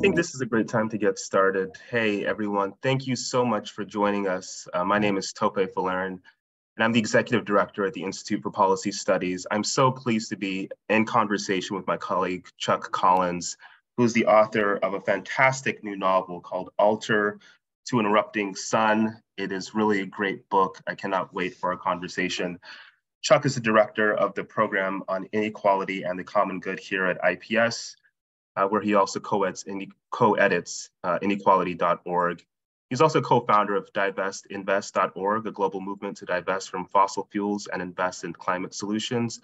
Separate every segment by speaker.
Speaker 1: think this is a great time to get started. Hey, everyone, thank you so much for joining us. Uh, my name is Tope Folarin, and I'm the Executive Director at the Institute for Policy Studies. I'm so pleased to be in conversation with my colleague, Chuck Collins, who's the author of a fantastic new novel called Altar to an Erupting Sun. It is really a great book. I cannot wait for our conversation. Chuck is the director of the program on inequality and the common good here at IPS uh, where he also co-edits, co-edits uh, inequality.org. He's also co-founder of divestinvest.org, a global movement to divest from fossil fuels and invest in climate solutions.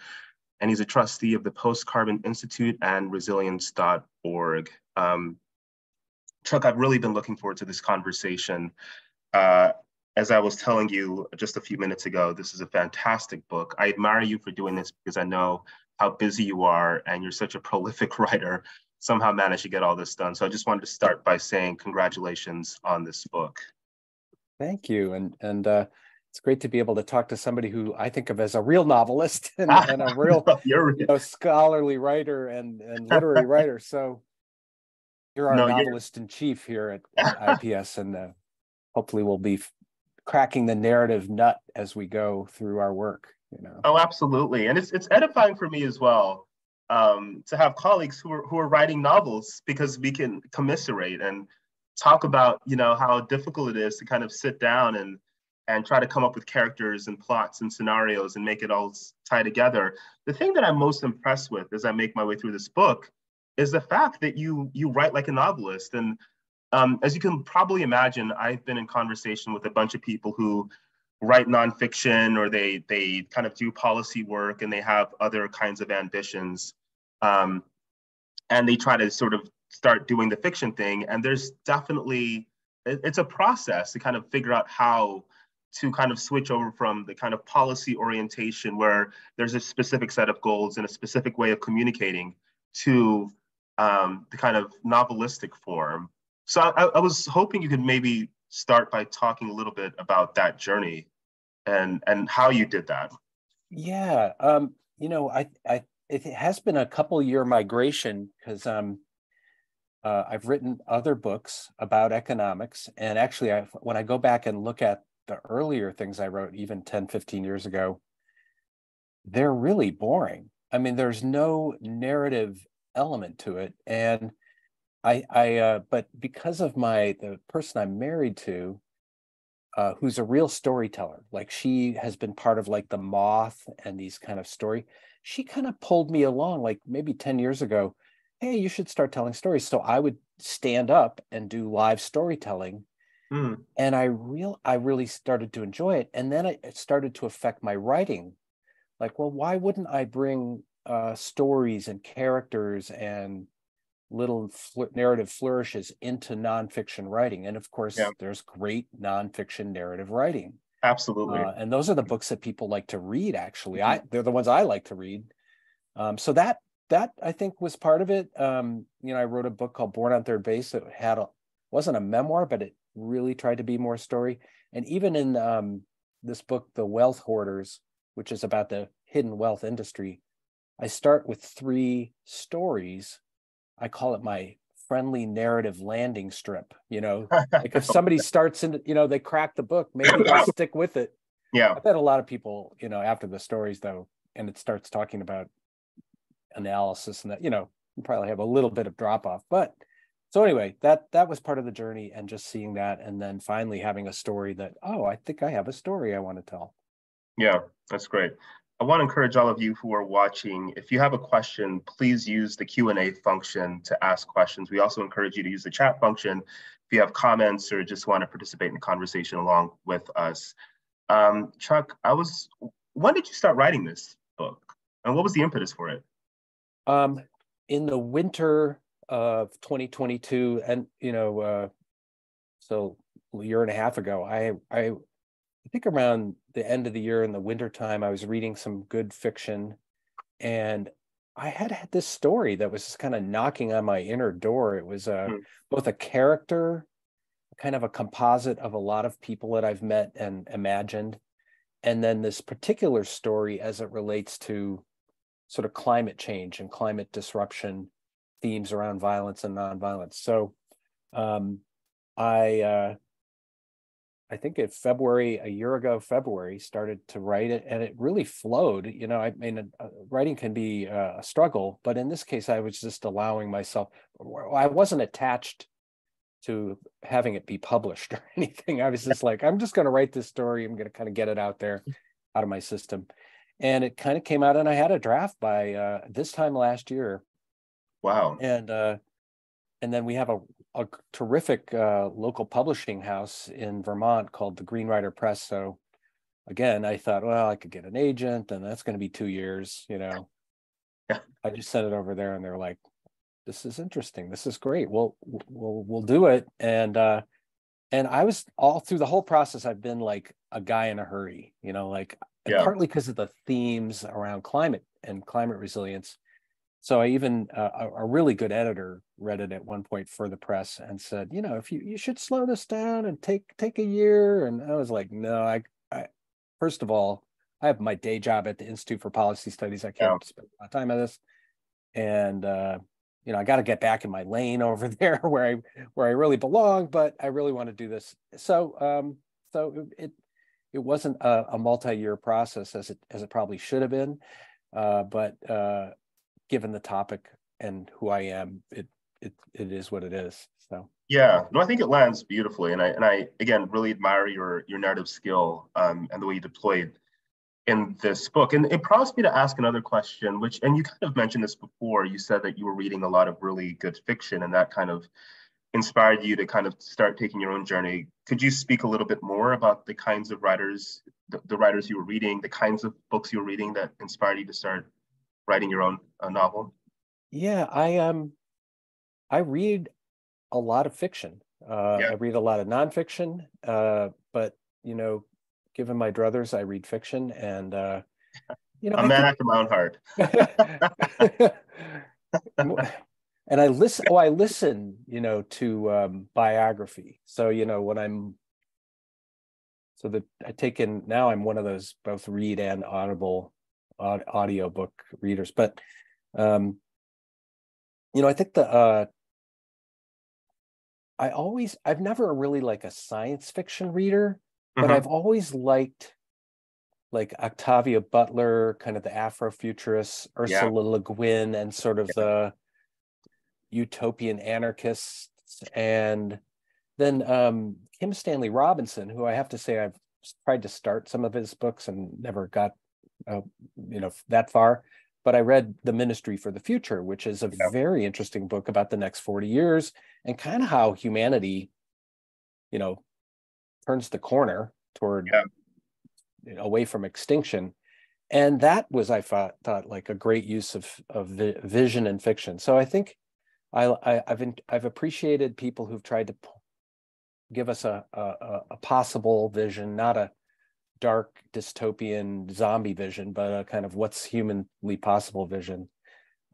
Speaker 1: And he's a trustee of the Post-Carbon Institute and resilience.org. Um, Chuck, I've really been looking forward to this conversation. Uh, as I was telling you just a few minutes ago, this is a fantastic book. I admire you for doing this because I know how busy you are and you're such a prolific writer somehow managed to get all this done. So I just wanted to start by saying congratulations on this book.
Speaker 2: Thank you. And, and uh, it's great to be able to talk to somebody who I think of as a real novelist and, and a real you know, scholarly writer and, and literary writer. So you're our no, novelist you're... in chief here at, at IPS, and uh, hopefully we'll be cracking the narrative nut as we go through our work. You know.
Speaker 1: Oh, absolutely, and it's it's edifying for me as well um, to have colleagues who are, who are writing novels because we can commiserate and talk about you know how difficult it is to kind of sit down and and try to come up with characters and plots and scenarios and make it all tie together. The thing that I'm most impressed with as I make my way through this book is the fact that you you write like a novelist. And um, as you can probably imagine, I've been in conversation with a bunch of people who write nonfiction or they they kind of do policy work and they have other kinds of ambitions um, and they try to sort of start doing the fiction thing. And there's definitely it's a process to kind of figure out how to kind of switch over from the kind of policy orientation where there's a specific set of goals and a specific way of communicating to um, the kind of novelistic form. So I, I was hoping you could maybe start by talking a little bit about that journey and and how you did that.
Speaker 2: Yeah, um, you know, I I it has been a couple year migration because um, uh, I've written other books about economics, and actually, I when I go back and look at the earlier things I wrote, even 10, 15 years ago, they're really boring. I mean, there's no narrative element to it, and I, I, uh, but because of my the person I'm married to, uh, who's a real storyteller, like she has been part of like the Moth and these kind of story. She kind of pulled me along, like maybe ten years ago. Hey, you should start telling stories. So I would stand up and do live storytelling, mm. and I real I really started to enjoy it. And then it started to affect my writing. Like, well, why wouldn't I bring uh, stories and characters and little fl- narrative flourishes into nonfiction writing. And of course, yeah. there's great nonfiction narrative writing.
Speaker 1: Absolutely. Uh,
Speaker 2: and those are the books that people like to read. Actually, mm-hmm. I they're the ones I like to read. Um, so that that I think was part of it. Um, you know, I wrote a book called Born on Third Base that had a wasn't a memoir, but it really tried to be more story. And even in um, this book, The Wealth Hoarders, which is about the hidden wealth industry, I start with three stories I call it my friendly narrative landing strip. You know, like if somebody starts in, you know, they crack the book, maybe they'll stick with it.
Speaker 1: Yeah.
Speaker 2: I bet a lot of people, you know, after the stories though, and it starts talking about analysis and that, you know, you probably have a little bit of drop off. But so anyway, that that was part of the journey and just seeing that and then finally having a story that, oh, I think I have a story I want to tell.
Speaker 1: Yeah, that's great. I want to encourage all of you who are watching, if you have a question, please use the Q&A function to ask questions. We also encourage you to use the chat function if you have comments or just want to participate in the conversation along with us. Um, Chuck, I was, when did you start writing this book? And what was the impetus for it?
Speaker 2: Um, in the winter of 2022, and you know, uh, so a year and a half ago, I I I think around the end of the year in the wintertime, I was reading some good fiction and I had had this story that was just kind of knocking on my inner door. It was a, mm. both a character, kind of a composite of a lot of people that I've met and imagined, and then this particular story as it relates to sort of climate change and climate disruption themes around violence and nonviolence. So um, I uh, I think in February, a year ago, February, started to write it and it really flowed. You know, I mean, uh, writing can be uh, a struggle, but in this case, I was just allowing myself, I wasn't attached to having it be published or anything. I was just like, I'm just going to write this story. I'm going to kind of get it out there, out of my system. And it kind of came out, and I had a draft by uh, this time last year.
Speaker 1: Wow.
Speaker 2: And uh, and then we have a, a terrific uh, local publishing house in Vermont called the Greenwriter Press. So again, I thought, well, I could get an agent, and that's going to be two years. You know,
Speaker 1: yeah.
Speaker 2: I just sent it over there, and they're like, "This is interesting. This is great. We'll we'll we'll do it." And uh, and I was all through the whole process. I've been like a guy in a hurry. You know, like yeah. partly because of the themes around climate and climate resilience so I even uh, a, really good editor read it at one point for the press and said, you know, if you you should slow this down and take take a year. And I was like, no, I, I first of all, I have my day job at the Institute for Policy Studies. I can't yeah. spend a lot of time on this, and uh, you know, I got to get back in my lane over there where I where I really belong. But I really want to do this. So um, so it it wasn't a, a multi-year process as it as it probably should have been. Uh, but uh, given the topic and who I am, it it it is what it is. So
Speaker 1: yeah, no, I think it lands beautifully, and I and I again really admire your your narrative skill um, and the way you deployed in this book. And it prompts me to ask another question, which and you kind of mentioned this before. You said that you were reading a lot of really good fiction, and that kind of inspired you to kind of start taking your own journey. Could you speak a little bit more about the kinds of writers, the, the writers you were reading, the kinds of books you were reading that inspired you to start writing your own uh, novel?
Speaker 2: Yeah, I um, I read a lot of fiction. Uh, yeah. I read a lot of nonfiction, uh, but you know, given my druthers, I read fiction, and uh, you know,
Speaker 1: a I man after my own heart.
Speaker 2: and I listen. Oh, I listen. You know, to um, biography. So you know, when I'm so that I take in now, I'm one of those both read and audible audio book readers. But um, you know, I think the uh, I always I've never really like a science fiction reader, but mm-hmm. I've always liked like Octavia Butler, kind of the Afrofuturists, Ursula yeah. Le Guin, and sort of yeah. the utopian anarchists, and then um, Kim Stanley Robinson, who I have to say I've tried to start some of his books and never got uh, you know that far but i read the ministry for the future which is a yeah. very interesting book about the next 40 years and kind of how humanity you know turns the corner toward yeah. away from extinction and that was i thought, thought like a great use of of vision and fiction so i think I, I have I've appreciated people who've tried to give us a, a a possible vision, not a dark dystopian zombie vision, but a kind of what's humanly possible vision.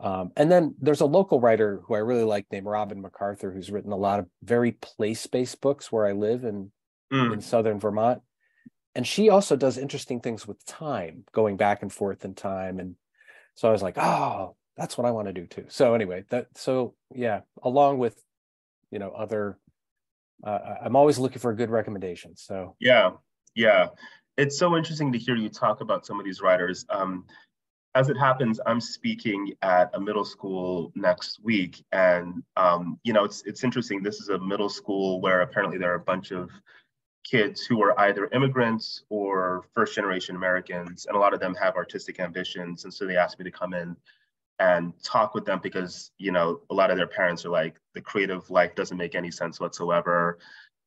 Speaker 2: Um, and then there's a local writer who I really like named Robin MacArthur, who's written a lot of very place-based books where I live in, mm. in southern Vermont. And she also does interesting things with time, going back and forth in time. And so I was like, oh, that's what I want to do too. So anyway, that so yeah, along with you know other, uh, I'm always looking for good recommendations. So
Speaker 1: yeah, yeah it's so interesting to hear you talk about some of these writers. Um, as it happens, I'm speaking at a middle school next week, and um, you know, it's it's interesting. This is a middle school where apparently there are a bunch of kids who are either immigrants or first generation Americans, and a lot of them have artistic ambitions, and so they asked me to come in and talk with them because you know a lot of their parents are like the creative life doesn't make any sense whatsoever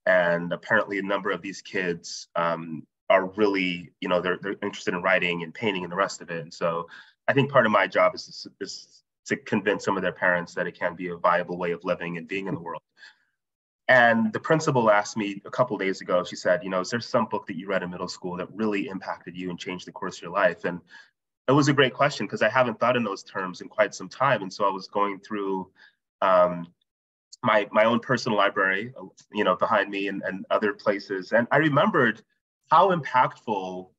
Speaker 1: and apparently a number of these kids um, are really, you know, they're, they're interested in writing and painting and the rest of it. And so I think part of my job is to, is to convince some of their parents that it can be a viable way of living and being in the world. And the principal asked me a couple days ago, she said, you know, is there some book that you read in middle school that really impacted you and changed the course of your life? And it was a great question because I haven't thought in those terms in quite some time. And so I was going through um, my my own personal library, you know, behind me and, and other places. And I remembered how impactful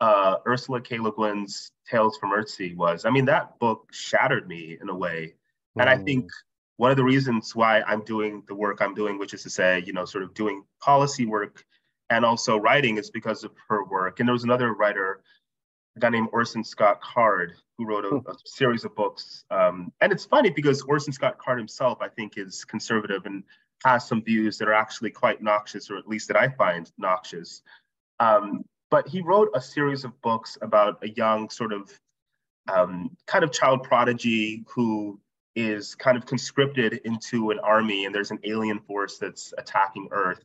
Speaker 1: uh, Ursula K. Le Guin's Tales from Earthsea was. I mean, that book shattered me in a way. And I think one of the reasons why I'm doing the work I'm doing, which is to say, you know, sort of doing policy work and also writing, is because of her work. And there was another writer, a guy named Orson Scott Card, who wrote a, hmm. a series of books. Um, and it's funny because Orson Scott Card himself, I think, is conservative and has some views that are actually quite noxious, or at least that I find noxious. Um, but he wrote a series of books about a young sort of um, kind of child prodigy who is kind of conscripted into an army and there's an alien force that's attacking Earth.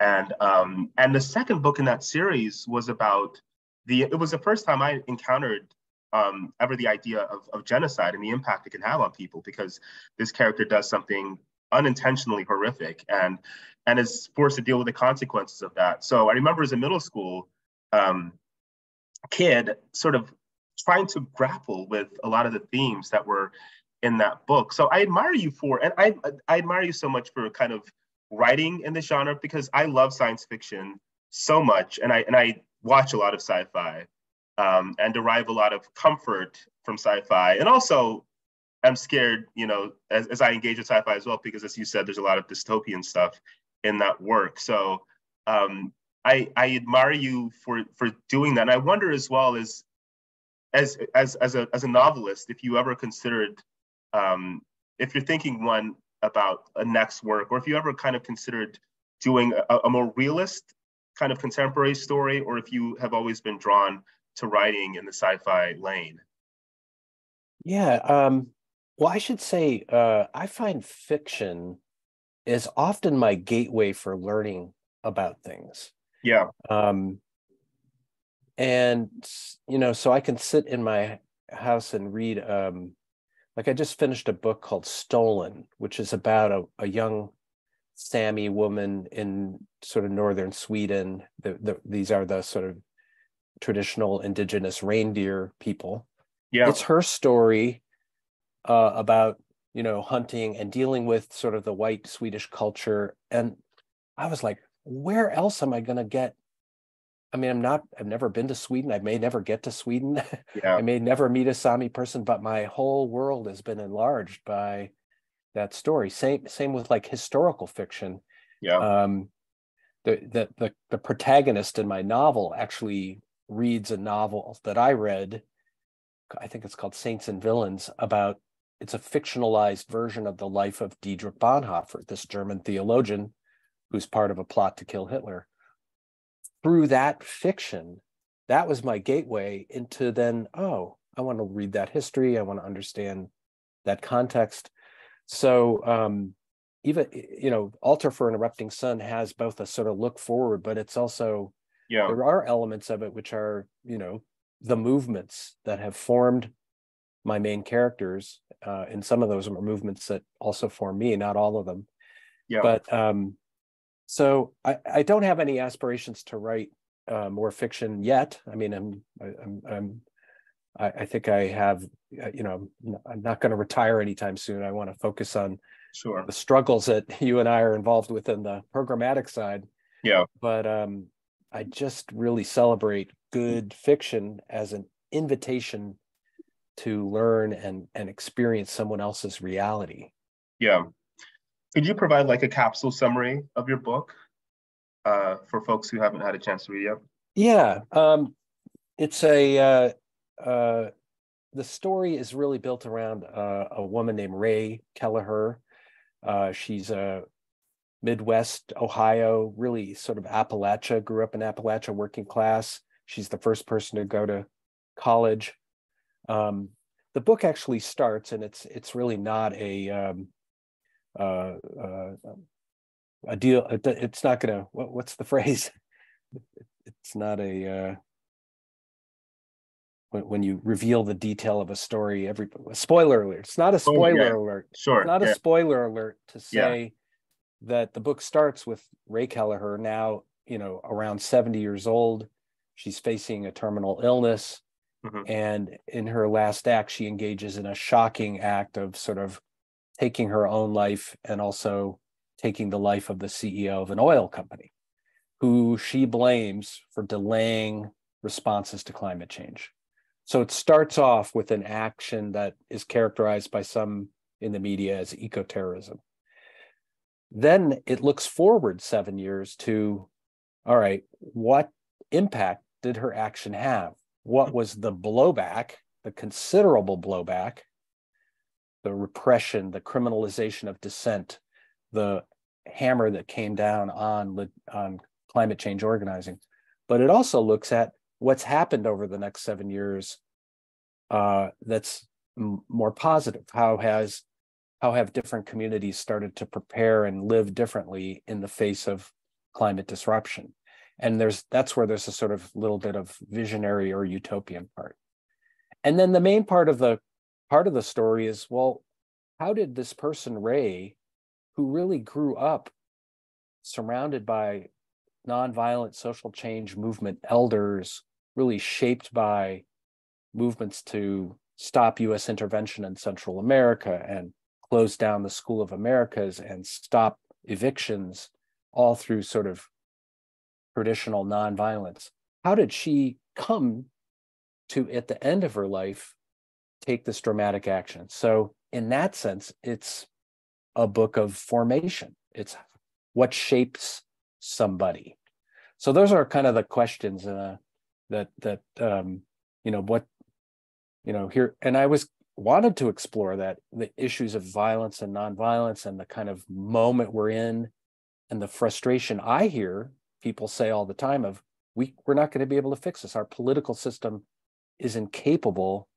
Speaker 1: And um, and the second book in that series was about the it was the first time I encountered um, ever the idea of, of genocide and the impact it can have on people because this character does something unintentionally horrific and and is forced to deal with the consequences of that. So I remember as a middle school um, kid sort of trying to grapple with a lot of the themes that were in that book. So I admire you for, and I, I admire you so much for kind of writing in this genre because I love science fiction so much, and I and I watch a lot of sci-fi, um, and derive a lot of comfort from sci-fi, and also I'm scared, you know, as, as I engage with sci-fi as well, because as you said, there's a lot of dystopian stuff in that work. So um, I I admire you for for doing that, and I wonder as well as as as as a as a novelist, if you ever considered um, if you're thinking one about a next work, or if you ever kind of considered doing a, a more realist kind of contemporary story, or if you have always been drawn to writing in the sci-fi lane.
Speaker 2: Yeah. Um, well, I should say uh, I find fiction is often my gateway for learning about things.
Speaker 1: Yeah.
Speaker 2: Um, and you know, so I can sit in my house and read um, like I just finished a book called Stolen, which is about a, a young Sami woman in sort of northern Sweden. The, the, these are the sort of traditional indigenous reindeer people.
Speaker 1: Yeah,
Speaker 2: it's her story uh, about you know hunting and dealing with sort of the white Swedish culture. And I was like, where else am I going to get I mean, I'm not, I've never been to Sweden. I may never get to Sweden. Yeah. I may never meet a Sami person, but my whole world has been enlarged by that story. Same, same with like historical fiction.
Speaker 1: Yeah. Um,
Speaker 2: the, the, the, the protagonist in my novel actually reads a novel that I read. I think it's called Saints and Villains about, it's a fictionalized version of the life of Dietrich Bonhoeffer, this German theologian who's part of a plot to kill Hitler through that fiction, that was my gateway into then, oh, I want to read that history. I want to understand that context. So um, even you know, Altar for an Erupting Sun has both a sort of look forward, but it's also
Speaker 1: yeah.
Speaker 2: there are elements of it which are, you know, the movements that have formed my main characters. Uh, and some of those are movements that also form me, not all of them.
Speaker 1: Yeah.
Speaker 2: But um, so I, I don't have any aspirations to write uh, more fiction yet. I mean, I'm, I'm, I'm I, I think I have, uh, you know, I'm not going to retire anytime soon. I want to focus on
Speaker 1: sure
Speaker 2: the struggles that you and I are involved with in the programmatic side.
Speaker 1: Yeah.
Speaker 2: But um, I just really celebrate good fiction as an invitation to learn and and experience someone else's reality.
Speaker 1: Yeah. Could you provide like a capsule summary of your book uh, for folks who haven't had a chance to read it yet?
Speaker 2: Yeah, um, it's a uh, uh, the story is really built around uh, a woman named Ray Kelleher. Uh, she's a Midwest Ohio, really sort of Appalachia. Grew up in Appalachia, working class. She's the first person to go to college. Um, the book actually starts, and it's it's really not a um, uh, uh, a deal. It's not going to. What, what's the phrase? It's not a. Uh, when, when you reveal the detail of a story, every spoiler alert. It's not a spoiler oh, yeah. alert.
Speaker 1: Sure.
Speaker 2: It's not
Speaker 1: yeah.
Speaker 2: a spoiler alert to say yeah. that the book starts with Ray Kelleher now, you know, around 70 years old. She's facing a terminal illness. Mm-hmm. And in her last act, she engages in a shocking act of sort of taking her own life and also taking the life of the CEO of an oil company, who she blames for delaying responses to climate change. So it starts off with an action that is characterized by some in the media as ecoterrorism. Then it looks forward seven years to, all right, what impact did her action have? What was the blowback, the considerable blowback, the repression, the criminalization of dissent, the hammer that came down on, on climate change organizing? But it also looks at what's happened over the next seven years uh, that's m- more positive. How has how have different communities started to prepare and live differently in the face of climate disruption? And there's that's where there's a sort of little bit of visionary or utopian part. And then the main part of the part of the story is well, how did this person Ray, who really grew up surrounded by nonviolent social change movement elders, really shaped by movements to stop US intervention in Central America and close down the School of Americas and stop evictions all through sort of traditional nonviolence. How did she come to, at the end of her life, take this dramatic action? So, in that sense, it's a book of formation. It's what shapes somebody. So those are kind of the questions uh, that that um, you know what you know here. And I was wanted to explore that the issues of violence and nonviolence and the kind of moment we're in and the frustration I hear people say all the time of we we're not going to be able to fix this. Our political system is incapable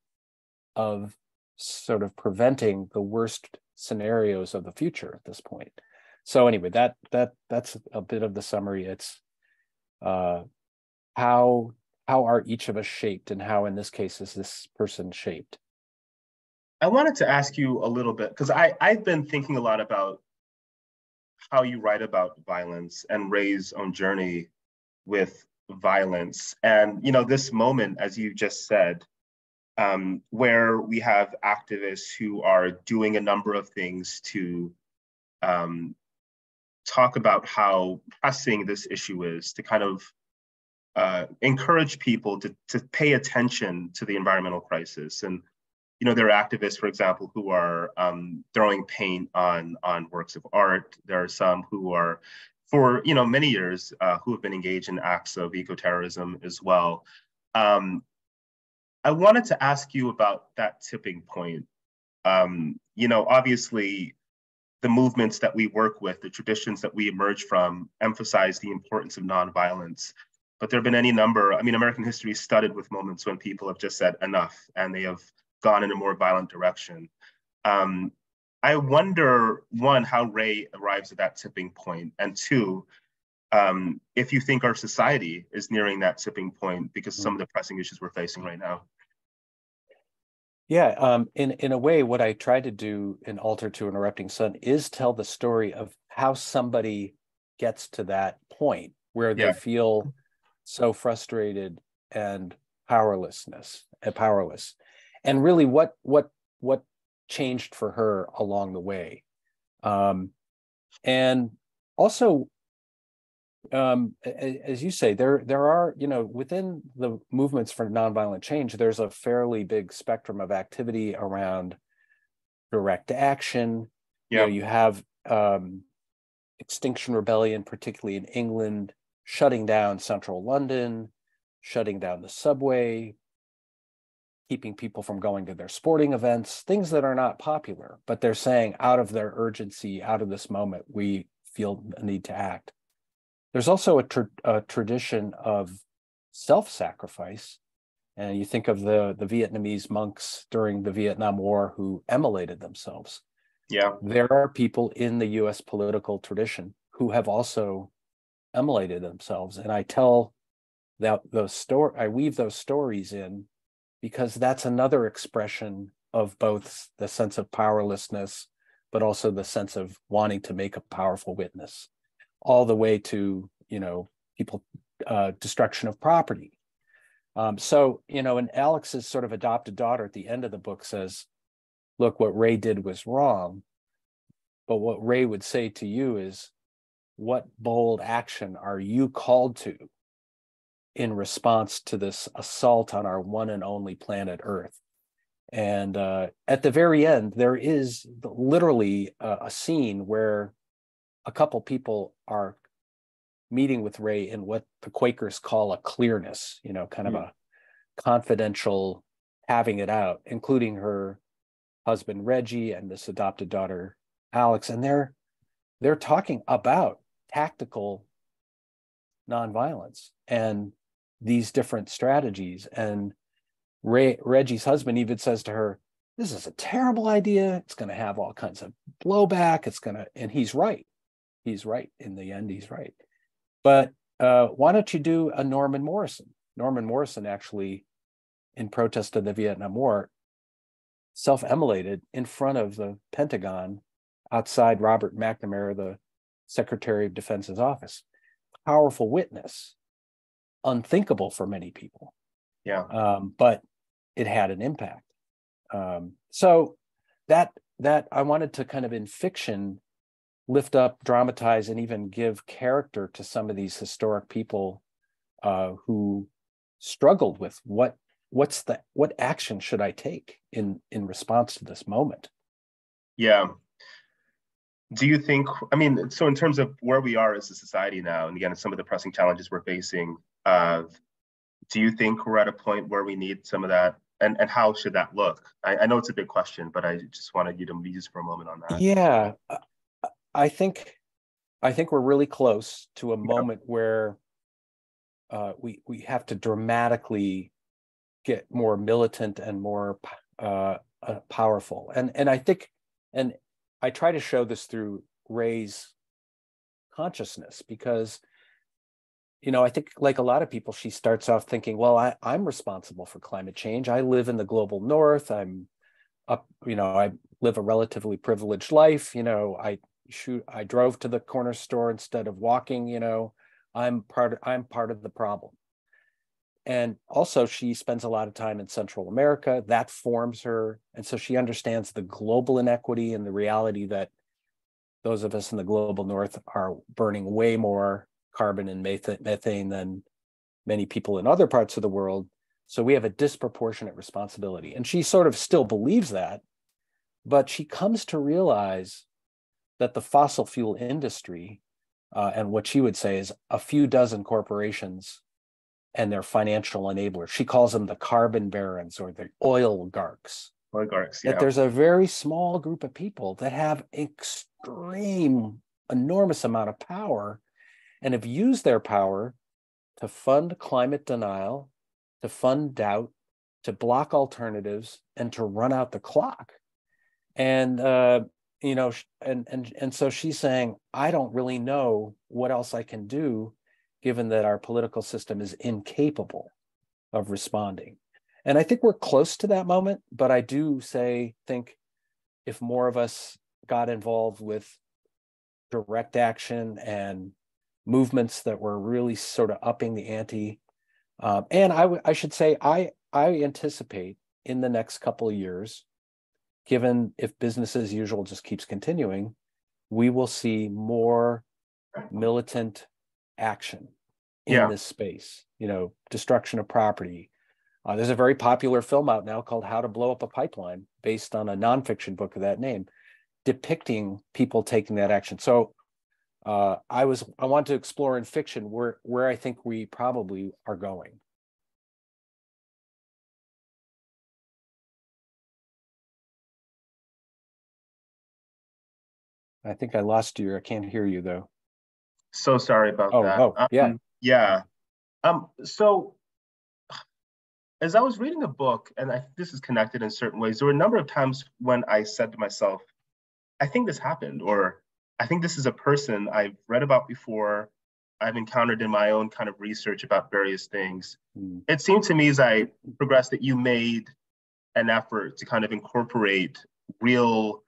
Speaker 2: of sort of preventing the worst scenarios of the future at this point. So anyway, that that that's a bit of the summary. It's uh, how how are each of us shaped, and how in this case is this person shaped?
Speaker 1: I wanted to ask you a little bit because I I've been thinking a lot about how you write about violence and Ray's own journey with violence, and you know this moment, as you just said, um, where we have activists who are doing a number of things to um, talk about how pressing this issue is, to kind of uh, encourage people to, to pay attention to the environmental crisis. And you know, there are activists, for example, who are um, throwing paint on on works of art. There are some who are, for you know, many years, uh, who have been engaged in acts of eco-terrorism as well. Um, I wanted to ask you about that tipping point. Um, you know, obviously, the movements that we work with, the traditions that we emerge from, emphasize the importance of nonviolence. But there have been any number. I mean, American history is studded with moments when people have just said enough, and they have gone in a more violent direction. Um, I wonder, one, how Ray arrives at that tipping point, and two, um, if you think our society is nearing that tipping point because of some of the pressing issues we're facing right now.
Speaker 2: Yeah, um, in in a way, what I try to do in Altar to an Erupting Sun is tell the story of how somebody gets to that point where they yeah. feel so frustrated and powerlessness and powerless and really what what what changed for her along the way um, and also um, as you say there there are you know within the movements for nonviolent change there's a fairly big spectrum of activity around direct action yeah. you know you have um, extinction rebellion particularly in england shutting down central london shutting down the subway keeping people from going to their sporting events, things that are not popular, but they're saying out of their urgency, out of this moment, we feel a need to act. There's also a, tra- a tradition of self-sacrifice. And you think of the, the Vietnamese monks during the Vietnam War who immolated themselves.
Speaker 1: Yeah.
Speaker 2: There are people in the US political tradition who have also immolated themselves. And I tell that those story I weave those stories in because that's another expression of both the sense of powerlessness, but also the sense of wanting to make a powerful witness, all the way to, you know, people, uh, destruction of property. Um, so, you know, and Alex's sort of adopted daughter at the end of the book says, look, what Ray did was wrong. But what Ray would say to you is, what bold action are you called to in response to this assault on our one and only planet Earth. And uh, at the very end, there is literally a, a scene where a couple people are meeting with Ray in what the Quakers call a clearness, you know, kind of mm. a confidential having it out, including her husband Reggie and this adopted daughter Alex, and they're they're talking about tactical nonviolence and these different strategies. And Ray, Reggie's husband even says to her, "This is a terrible idea. It's going to have all kinds of blowback. It's going to," and he's right. He's right. In the end, he's right. But uh, why don't you do a Norman Morrison? Norman Morrison actually, in protest of the Vietnam War, self-immolated in front of the Pentagon outside Robert McNamara, the Secretary of Defense's office. Powerful witness, unthinkable for many people.
Speaker 1: Yeah.
Speaker 2: Um, but it had an impact. Um, so that that I wanted to kind of in fiction lift up, dramatize, and even give character to some of these historic people uh, who struggled with what what's the what action should I take in in response to this moment?
Speaker 1: Yeah. Do you think? I mean, so in terms of where we are as a society now, and again, some of the pressing challenges we're facing, uh, do you think we're at a point where we need some of that? And, and how should that look? I, I know it's a big question, but I just wanted you to muse for a moment on that.
Speaker 2: Yeah, I think I think we're really close to a moment where uh, we we have to dramatically get more militant and more uh, uh, powerful. And and I think, and I try to show this through Ray's consciousness because, you know, I think like a lot of people, she starts off thinking, well, I, I'm responsible for climate change. I live in the global north. I'm up, you know, I live a relatively privileged life. You know, I shoot i drove to the corner store instead of walking you know i'm part of, i'm part of the problem and also she spends a lot of time in central america that forms her and so she understands the global inequity and the reality that those of us in the global north are burning way more carbon and methane than many people in other parts of the world so we have a disproportionate responsibility and she sort of still believes that but she comes to realize that the fossil fuel industry uh, and what she would say is a few dozen corporations and their financial enablers. She calls them the carbon barons or the oligarchs.
Speaker 1: Oligarchs, yeah.
Speaker 2: That there's a very small group of people that have extreme, enormous amount of power and have used their power to fund climate denial, to fund doubt, to block alternatives, and to run out the clock. And uh, you know and and and so she's saying i don't really know what else i can do given that our political system is incapable of responding and i think we're close to that moment but i do say think if more of us got involved with direct action and movements that were really sort of upping the ante um, and I, w- I should say i i anticipate in the next couple of years given if business as usual just keeps continuing, we will see more militant action in yeah. this space. You know, destruction of property. Uh, there's a very popular film out now called How to Blow Up a Pipeline, based on a nonfiction book of that name, depicting people taking that action. So uh, I was I want to explore in fiction where where I think we probably are going. I think I lost you. I can't hear you though.
Speaker 1: So sorry about
Speaker 2: oh,
Speaker 1: that.
Speaker 2: Oh, yeah.
Speaker 1: Um, yeah. Um, so as I was reading a book, and I, this is connected in certain ways, there were a number of times when I said to myself, I think this happened, or I think this is a person I've read about before, I've encountered in my own kind of research about various things. Mm. It seemed to me as I progressed that you made an effort to kind of incorporate real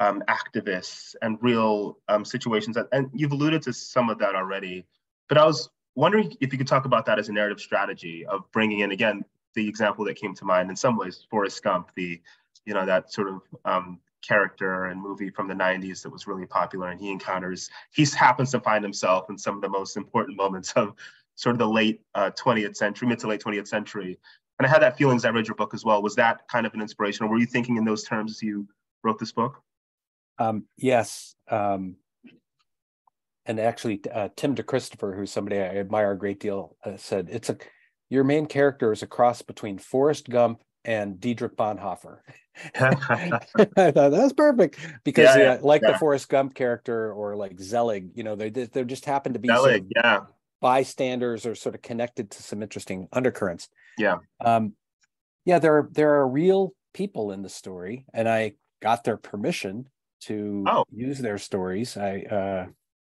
Speaker 1: um, activists and real um, situations. And you've alluded to some of that already. But I was wondering if you could talk about that as a narrative strategy of bringing in, again, the example that came to mind in some ways, Forrest Gump, the, you know, that sort of um, character and movie from the 90s that was really popular. And he encounters, he happens to find himself in some of the most important moments of sort of the late uh, 20th century, mid to late 20th century. And I had that feeling as I read your book as well. Was that kind of an inspiration, or were you thinking in those terms as you wrote this book?
Speaker 2: Um, yes. Um, and actually, uh, Tim DeChristopher, who's somebody I admire a great deal, uh, said it's a your main character is a cross between Forrest Gump and Dietrich Bonhoeffer. I thought that's perfect because, yeah, yeah, uh, like yeah. the Forrest Gump character or like Zelig, you know, they they just happen to be
Speaker 1: Zelig, yeah.
Speaker 2: bystanders or sort of connected to some interesting undercurrents.
Speaker 1: Yeah, um,
Speaker 2: yeah. There there are real people in the story, and I got their permission to oh. use their stories. I uh,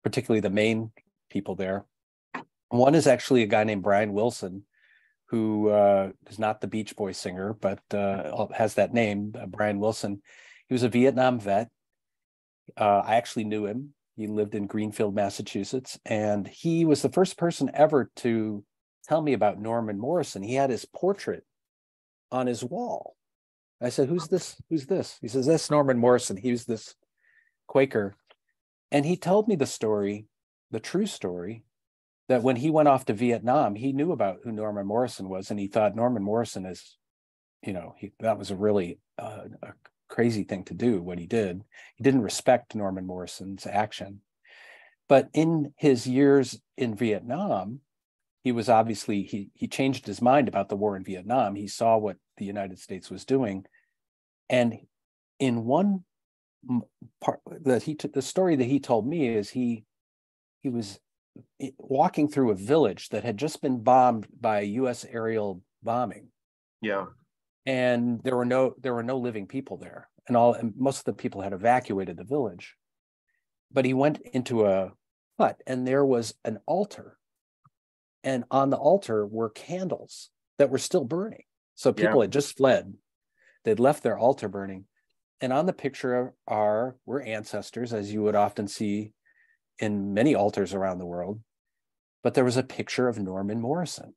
Speaker 2: particularly the main people there. One is actually a guy named Brian Wilson, who uh, is not the Beach Boy singer, but uh, has that name, uh, Brian Wilson. He was a Vietnam vet. Uh, I actually knew him. He lived in Greenfield, Massachusetts, and he was the first person ever to tell me about Norman Morrison. He had his portrait on his wall. I said, "Who's this? Who's this?" He says, "That's Norman Morrison. He was this Quaker," and he told me the story, the true story that when he went off to Vietnam, he knew about who Norman Morrison was, and he thought Norman Morrison is, you know, he, that was a really uh, a crazy thing to do. What he did, he didn't respect Norman Morrison's action. But in his years in Vietnam, he was obviously he he changed his mind about the war in Vietnam. He saw what the United States was doing, and in one part that he took the story that he told me is he he was walking through a village that had just been bombed by a U.S. aerial bombing.
Speaker 1: Yeah,
Speaker 2: and there were no there were no living people there, and all and most of the people had evacuated the village. But he went into a hut, and there was an altar, and on the altar were candles that were still burning. So people yeah. had just fled; they'd left their altar burning, and on the picture are were ancestors, as you would often see in many altars around the world, but there was a picture of Norman Morrison.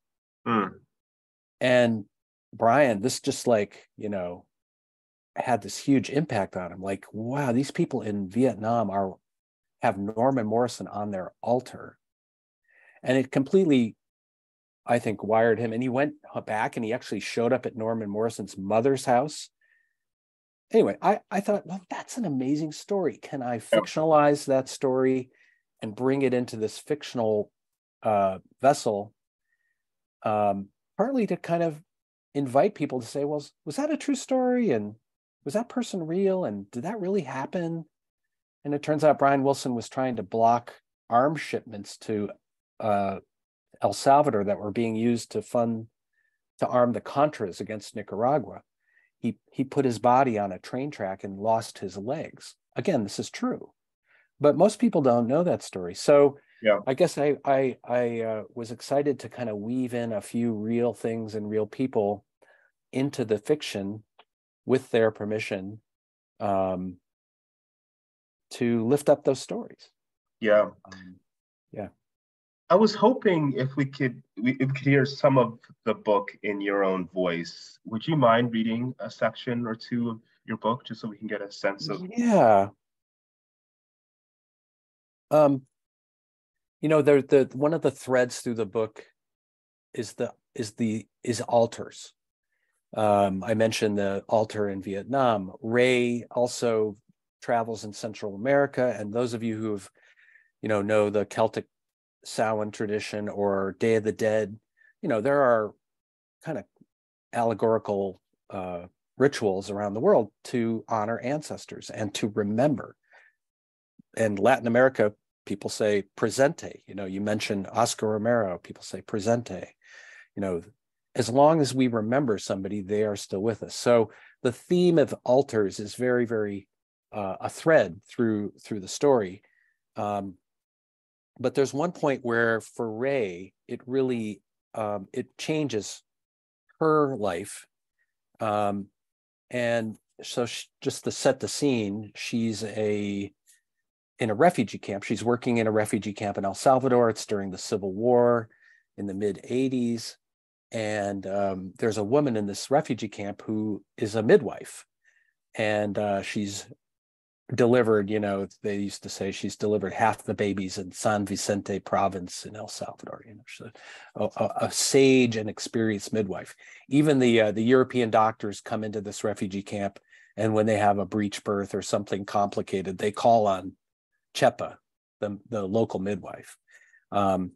Speaker 2: Mm. And Brian, this just like, you know, had this huge impact on him. Like, wow, these people in Vietnam are have Norman Morrison on their altar. And it completely, I think, wired him. And he went back and he actually showed up at Norman Morrison's mother's house. Anyway, I, I thought, well, that's an amazing story. Can I fictionalize that story and bring it into this fictional uh, vessel, um, partly to kind of invite people to say, well, was that a true story? And was that person real? And did that really happen? And it turns out Brian Wilson was trying to block arms shipments to uh, El Salvador that were being used to fund to arm the Contras against Nicaragua. He he put his body on a train track and lost his legs. Again, this is true but most people don't know that story. So yeah. I guess I I I uh, was excited to kind of weave in a few real things and real people into the fiction with their permission um, to lift up those stories.
Speaker 1: Yeah.
Speaker 2: Um, yeah.
Speaker 1: I was hoping if we could we, if we could hear some of the book in your own voice. Would you mind reading a section or two of your book just so we can get a sense of
Speaker 2: Yeah. Um, you know, there the one of the threads through the book is the is the is altars. Um, I mentioned the altar in Vietnam. Ray also travels in Central America, and those of you who have, you know, know the Celtic Samhain tradition or Day of the Dead, you know, there are kind of allegorical uh, rituals around the world to honor ancestors and to remember. And Latin America, people say presente. You know, you mentioned Oscar Romero, people say presente. You know, as long as we remember somebody, they are still with us. So the theme of altars is very, very uh, a thread through through the story. Um, but there's one point where for Ray, it really um, it changes her life, um, and so she, just to set the scene, she's a in a refugee camp. She's working in a refugee camp in El Salvador. It's during the Civil War in the mid 80s. And um, there's a woman in this refugee camp who is a midwife. And uh, she's delivered, you know, they used to say she's delivered half the babies in San Vicente province in El Salvador. You know, she's a, a, a sage and experienced midwife. Even the uh, the European doctors come into this refugee camp, and when they have a breech birth or something complicated, they call on Chepa, the the local midwife. Um,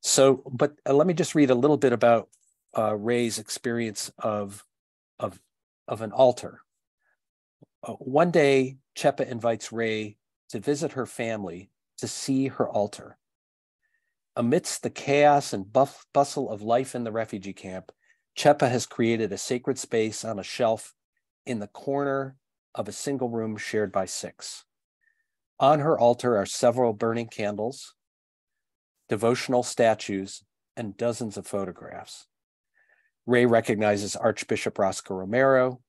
Speaker 2: so, but uh, let me just read a little bit about uh, Ray's experience of of of an altar. Uh, one day, Chepa invites Ray to visit her family to see her altar. Amidst the chaos and buff, bustle of life in the refugee camp, Chepa has created a sacred space on a shelf in the corner of a single room shared by six. On her altar are several burning candles, devotional statues, and dozens of photographs. Ray recognizes Archbishop Oscar Romero.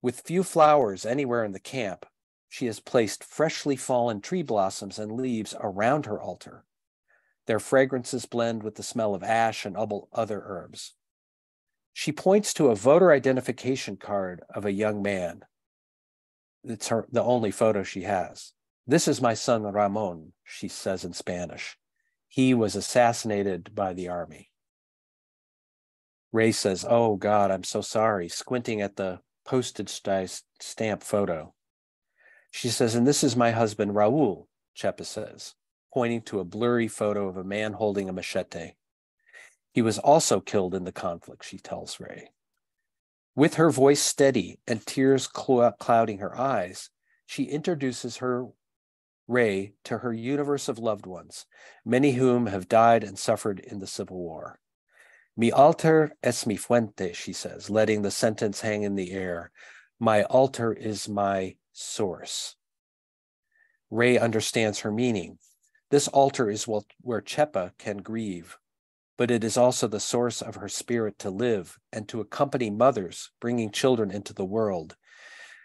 Speaker 2: With few flowers anywhere in the camp, she has placed freshly fallen tree blossoms and leaves around her altar. Their fragrances blend with the smell of ash and other herbs. She points to a voter identification card of a young man. It's her, the only photo she has. This is my son Ramon, she says in Spanish. He was assassinated by the army. Ray says, Oh God, I'm so sorry, squinting at the postage stamp photo. She says, and this is my husband, Raul, Chepa says, pointing to a blurry photo of a man holding a machete. He was also killed in the conflict, she tells Ray. With her voice steady and tears clouding her eyes, she introduces her Ray to her universe of loved ones, many whom have died and suffered in the Civil War. Mi altar es mi fuente, she says, letting the sentence hang in the air. My altar is my source. Ray understands her meaning. This altar is where Chepa can grieve, but it is also the source of her spirit to live and to accompany mothers bringing children into the world.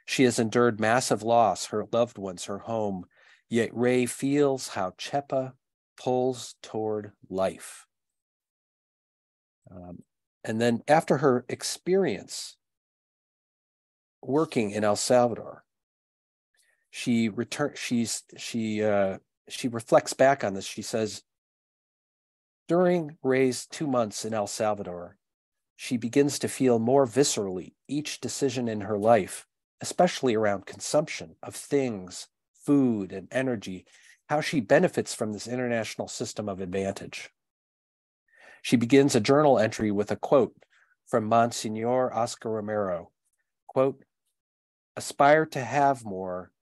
Speaker 2: She has endured massive loss, her loved ones, her home, yet Ray feels how Chepa pulls toward life. Um, and then after her experience working in El Salvador, she return she's she uh, she reflects back on this. She says, during Ray's two months in El Salvador, she begins to feel more viscerally each decision in her life, especially around consumption of things, food, and energy, how she benefits from this international system of advantage. She begins a journal entry with a quote from Monsignor Oscar Romero, quote, aspire to have more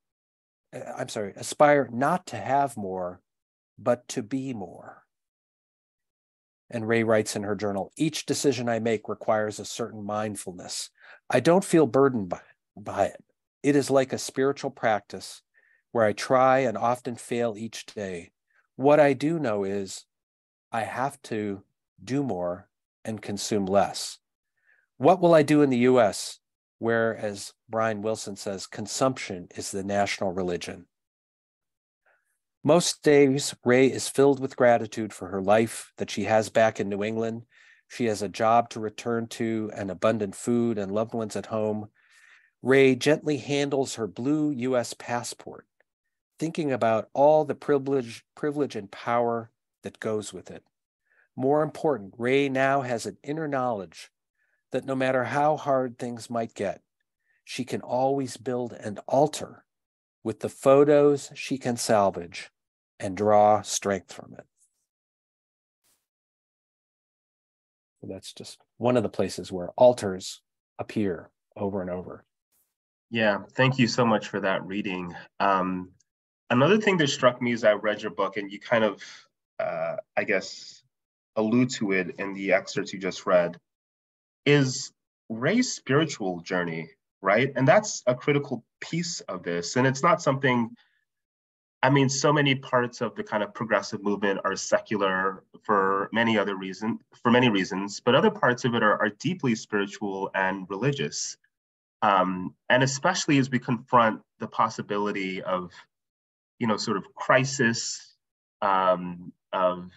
Speaker 2: uh, I'm sorry, aspire not to have more, but to be more. And Ray writes in her journal each decision I make requires a certain mindfulness. I don't feel burdened by, by it. It is like a spiritual practice where I try and often fail each day. What I do know is I have to do more and consume less. What will I do in the US? where, as Brian Willson says, consumption is the national religion. Most days, Ray is filled with gratitude for her life that she has back in New England. She has a job to return to and abundant food and loved ones at home. Ray gently handles her blue US passport, thinking about all the privilege, privilege and power that goes with it. More important, Ray now has an inner knowledge that no matter how hard things might get, she can always build an altar with the photos she can salvage and draw strength from it. That's just one of the places where altars appear over and over.
Speaker 1: Yeah, thank you so much for that reading. Um, another thing that struck me as I read your book, and you kind of, uh, I guess, allude to it in the excerpts you just read, is Ray's spiritual journey, right? And that's a critical piece of this. And it's not something, I mean, so many parts of the kind of progressive movement are secular for many other reasons, for many reasons, but other parts of it are, are deeply spiritual and religious. Um, and especially as we confront the possibility of, you know, sort of crisis, um, of,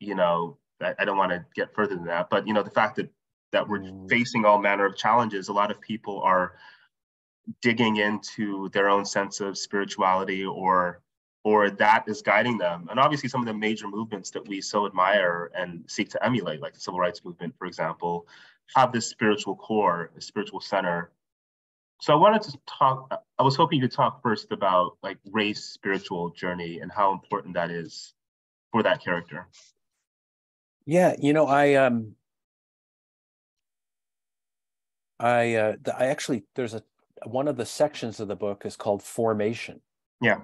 Speaker 1: you know, I, I don't want to get further than that, but you know, the fact that that we're mm. facing all manner of challenges. A lot of people are digging into their own sense of spirituality or or that is guiding them. And obviously, some of the major movements that we so admire and seek to emulate, like the civil rights movement, for example, have this spiritual core, a spiritual center. So I wanted to talk, I was hoping you could talk first about like Ray's spiritual journey and how important that is for that character.
Speaker 2: Yeah, you know, I um I uh I actually there's a one of the sections of the book is called formation.
Speaker 1: Yeah.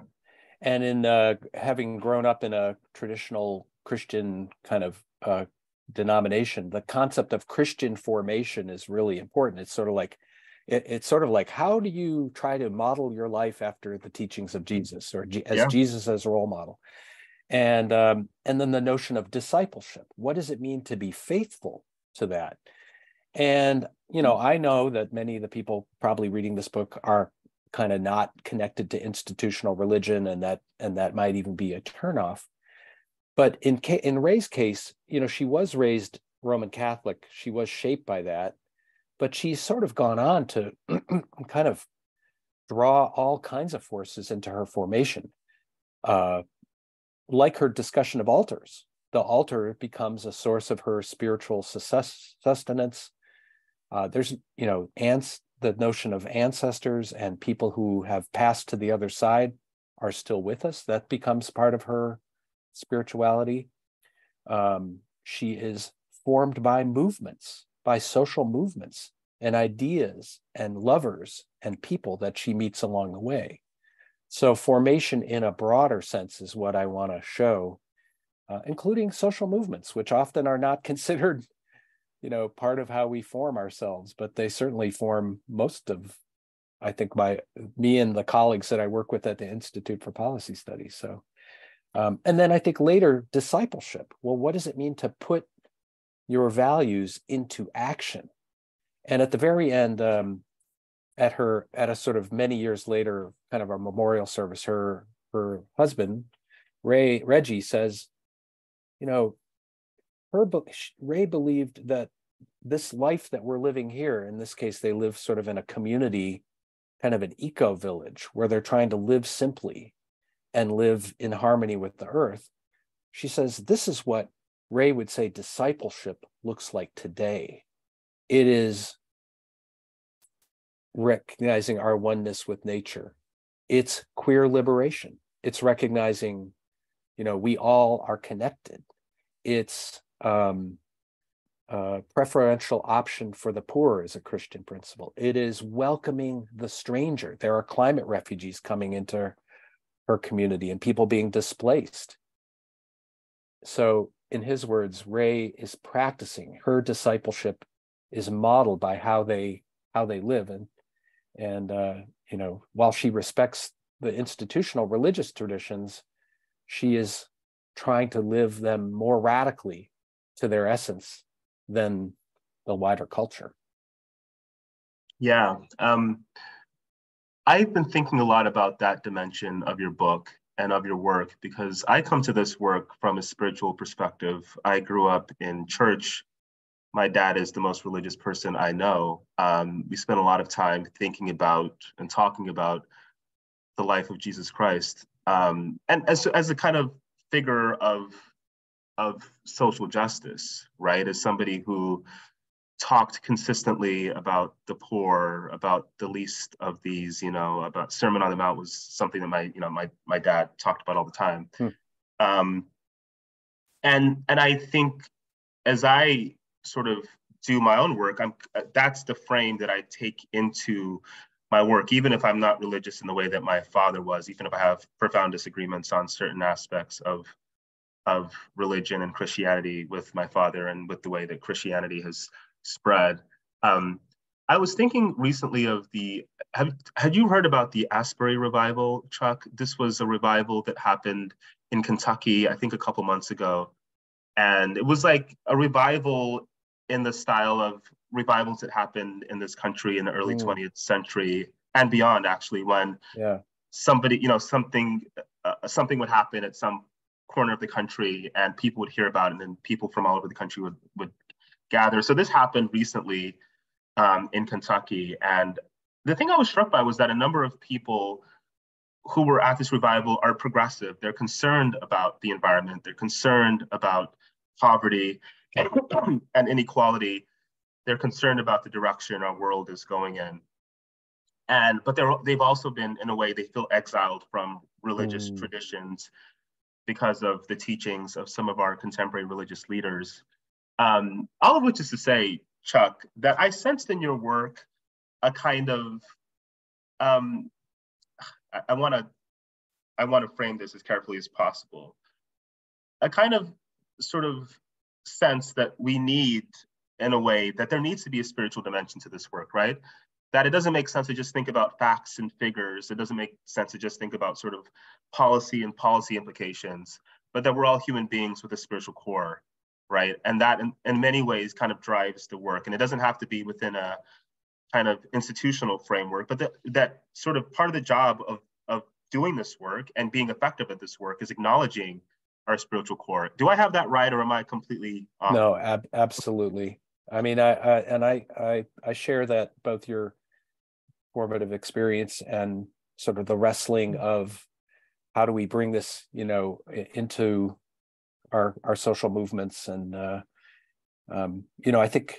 Speaker 2: And in uh having grown up in a traditional Christian kind of uh denomination, the concept of Christian formation is really important. It's sort of like it, it's sort of like how do you try to model your life after the teachings of Jesus or G, as yeah. Jesus as a role model? And um, and then the notion of discipleship. What does it mean to be faithful to that? And you know, I know that many of the people probably reading this book are kind of not connected to institutional religion, and that and that might even be a turnoff. But in in Ray's case, you know, she was raised Roman Catholic. She was shaped by that, but she's sort of gone on to kind of draw all kinds of forces into her formation. Uh, like her discussion of altars, the altar becomes a source of her spiritual sustenance. Uh, there's, you know, ants, the notion of ancestors and people who have passed to the other side are still with us. That becomes part of her spirituality. Um, she is formed by movements, by social movements and ideas and lovers and people that she meets along the way. So, formation in a broader sense is what I want to show, uh, including social movements, which often are not considered, you know, part of how we form ourselves, but they certainly form most of, I think, my me and the colleagues that I work with at the Institute for Policy Studies. So, um, and then I think later discipleship. Well, what does it mean to put your values into action? And at the very end, um, at her at a sort of many years later kind of a memorial service her her husband ray reggie says you know her book ray believed that this life that we're living here in this case they live sort of in a community kind of an eco village where they're trying to live simply and live in harmony with the earth she says this is what ray would say discipleship looks like today it is recognizing our oneness with nature. It's queer liberation. It's recognizing, you know, we all are connected. It's um, a preferential option for the poor is a Christian principle. It is welcoming the stranger. There are climate refugees coming into her community and people being displaced. So, in his words, Ray is practicing her discipleship is modeled by how they how they live and and uh, you know, while she respects the institutional religious traditions, she is trying to live them more radically to their essence than the wider culture.
Speaker 1: Yeah. Um, I've been thinking a lot about that dimension of your book and of your work because I come to this work from a spiritual perspective. I grew up in church my dad is the most religious person I know. Um, we spent a lot of time thinking about and talking about the life of Jesus Christ, um, and as as a kind of figure of of social justice, right? As somebody who talked consistently about the poor, about the least of these, you know, about Sermon on the Mount was something that my, you know, my my dad talked about all the time. Hmm. Um, and and I think as I sort of do my own work, I'm that's the frame that I take into my work, even if I'm not religious in the way that my father was, even if I have profound disagreements on certain aspects of of religion and Christianity with my father and with the way that Christianity has spread. Um, I was thinking recently of the have had you heard about the Asbury revival, Chuck? This was a revival that happened in Kentucky, I think a couple months ago. And it was like a revival in the style of revivals that happened in this country in the early mm. 20th century and beyond actually when
Speaker 2: yeah.
Speaker 1: somebody you know something uh, something would happen at some corner of the country and people would hear about it and then people from all over the country would, would gather so this happened recently um, in kentucky and the thing I was struck by was that a number of people who were at this revival are progressive. They're concerned about the environment. They're concerned about poverty and, and inequality. They're concerned about the direction our world is going in. And but they're they've also been in a way they feel exiled from religious mm. traditions because of the teachings of some of our contemporary religious leaders. Um, all of which is to say, Chuck, that I sensed in your work a kind of um, I want to I want to frame this as carefully as possible. A kind of sort of sense that we need in a way that there needs to be a spiritual dimension to this work, right? That it doesn't make sense to just think about facts and figures. It doesn't make sense to just think about sort of policy and policy implications, but that we're all human beings with a spiritual core, right? And that in, in many ways kind of drives the work. And it doesn't have to be within a kind of institutional framework, but that, that sort of part of the job of, of doing this work and being effective at this work is acknowledging our spiritual core. Do I have that right, or am I completely
Speaker 2: off? No, ab- absolutely. I mean, I, I and I, I I share that both your formative experience and sort of the wrestling of how do we bring this, you know, into our our social movements and uh, um, you know, I think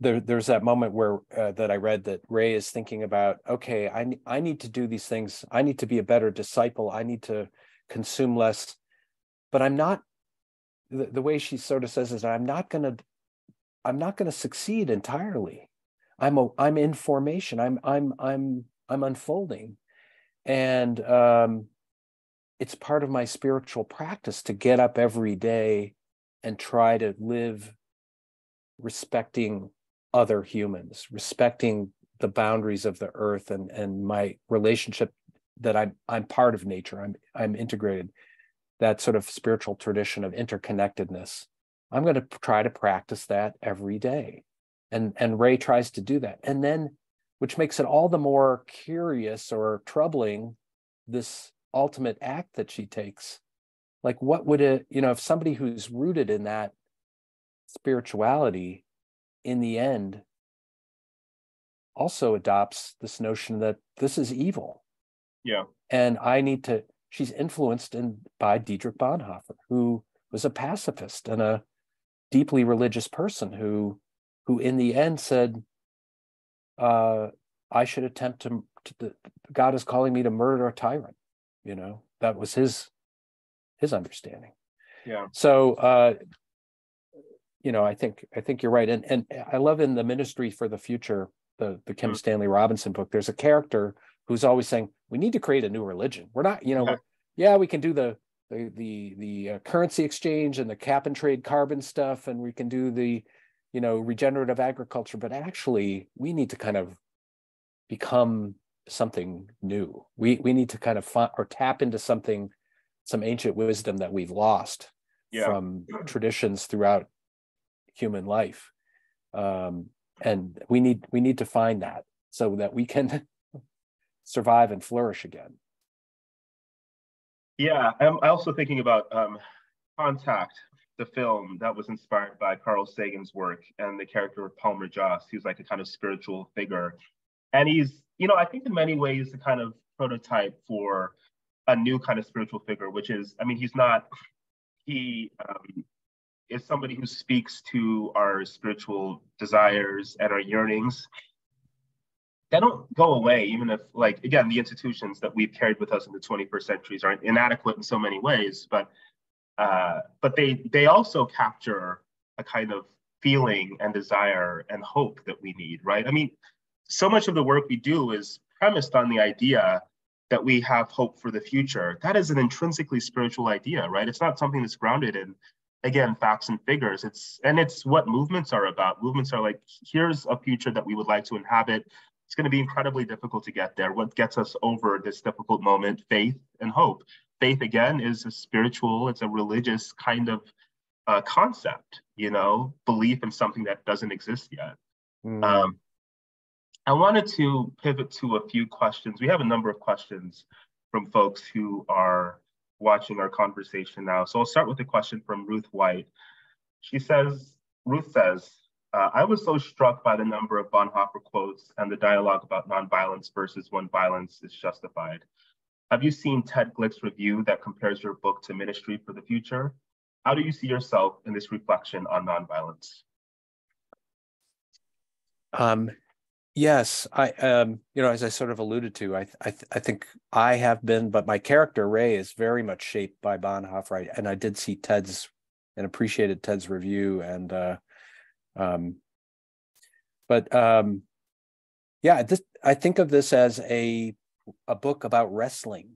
Speaker 2: there, there's that moment where uh, that I read that Ray is thinking about, okay, I I need to do these things. I need to be a better disciple. I need to consume less, but I'm not. The, the way she sort of says is, I'm not going to, I'm not going to succeed entirely. I'm a, I'm in formation. I'm I'm I'm I'm unfolding, and um, it's part of my spiritual practice to get up every day and try to live respecting other humans, respecting the boundaries of the earth and and my relationship that I'm I'm part of nature. I'm I'm integrated. That sort of spiritual tradition of interconnectedness. I'm going to try to practice that every day. And and Ray tries to do that. And then which makes it all the more curious or troubling this ultimate act that she takes. Like what would it, you know, if somebody who's rooted in that spirituality in the end also adopts this notion that this is evil.
Speaker 1: Yeah.
Speaker 2: And I need to, she's influenced in, by Dietrich Bonhoeffer, who was a pacifist and a deeply religious person who, who in the end said, uh, I should attempt to, to, God is calling me to murder a tyrant. You know, that was his, his understanding.
Speaker 1: Yeah.
Speaker 2: So, uh, you know, I think I think you're right, and and I love in the Ministry for the Future, the the Kim mm-hmm. Stanley Robinson book. There's a character who's always saying we need to create a new religion. We're not, you know, yeah, yeah we can do the the the the uh, currency exchange and the cap and trade carbon stuff, and we can do the, you know, regenerative agriculture, but actually we need to kind of become something new. We we need to kind of find or tap into something, some ancient wisdom that we've lost yeah. from traditions throughout human life um, and we need we need to find that so that we can survive and flourish again
Speaker 1: yeah i'm also thinking about um, contact the film that was inspired by carl sagan's work and the character of palmer joss who's like a kind of spiritual figure and he's you know i think in many ways the kind of prototype for a new kind of spiritual figure which is i mean he's not he um, is somebody who speaks to our spiritual desires and our yearnings that don't go away even if like again the institutions that we've carried with us in the 21st centuries are inadequate in so many ways but uh, but they they also capture a kind of feeling and desire and hope that we need right? I mean so much of the work we do is premised on the idea that we have hope for the future. That is an intrinsically spiritual idea right? It's not something that's grounded in again facts and figures. It's and it's what movements are about. Movements are like here's a future that we would like to inhabit. It's going to be incredibly difficult to get there. What gets us over this difficult moment? Faith and hope. Faith again is a spiritual it's a religious kind of uh, concept you know? Belief in something that doesn't exist yet. Mm. um, i wanted to pivot to a few questions we have a number of questions from folks who are watching our conversation now. So I'll start with a question from Ruth White. She says, Ruth says, Uh, I was so struck by the number of Bonhoeffer quotes and the dialogue about nonviolence versus when violence is justified. Have you seen Ted Glick's review that compares your book to Ministry for the Future? How do you see yourself in this reflection on nonviolence?
Speaker 2: Um, yes, I, um, you know, as I sort of alluded to, I, I, I think I have been, but my character Ray is very much shaped by Bonhoeffer, and I did see Ted's and appreciated Ted's review, and uh, um, but um, yeah, this I think of this as a a book about wrestling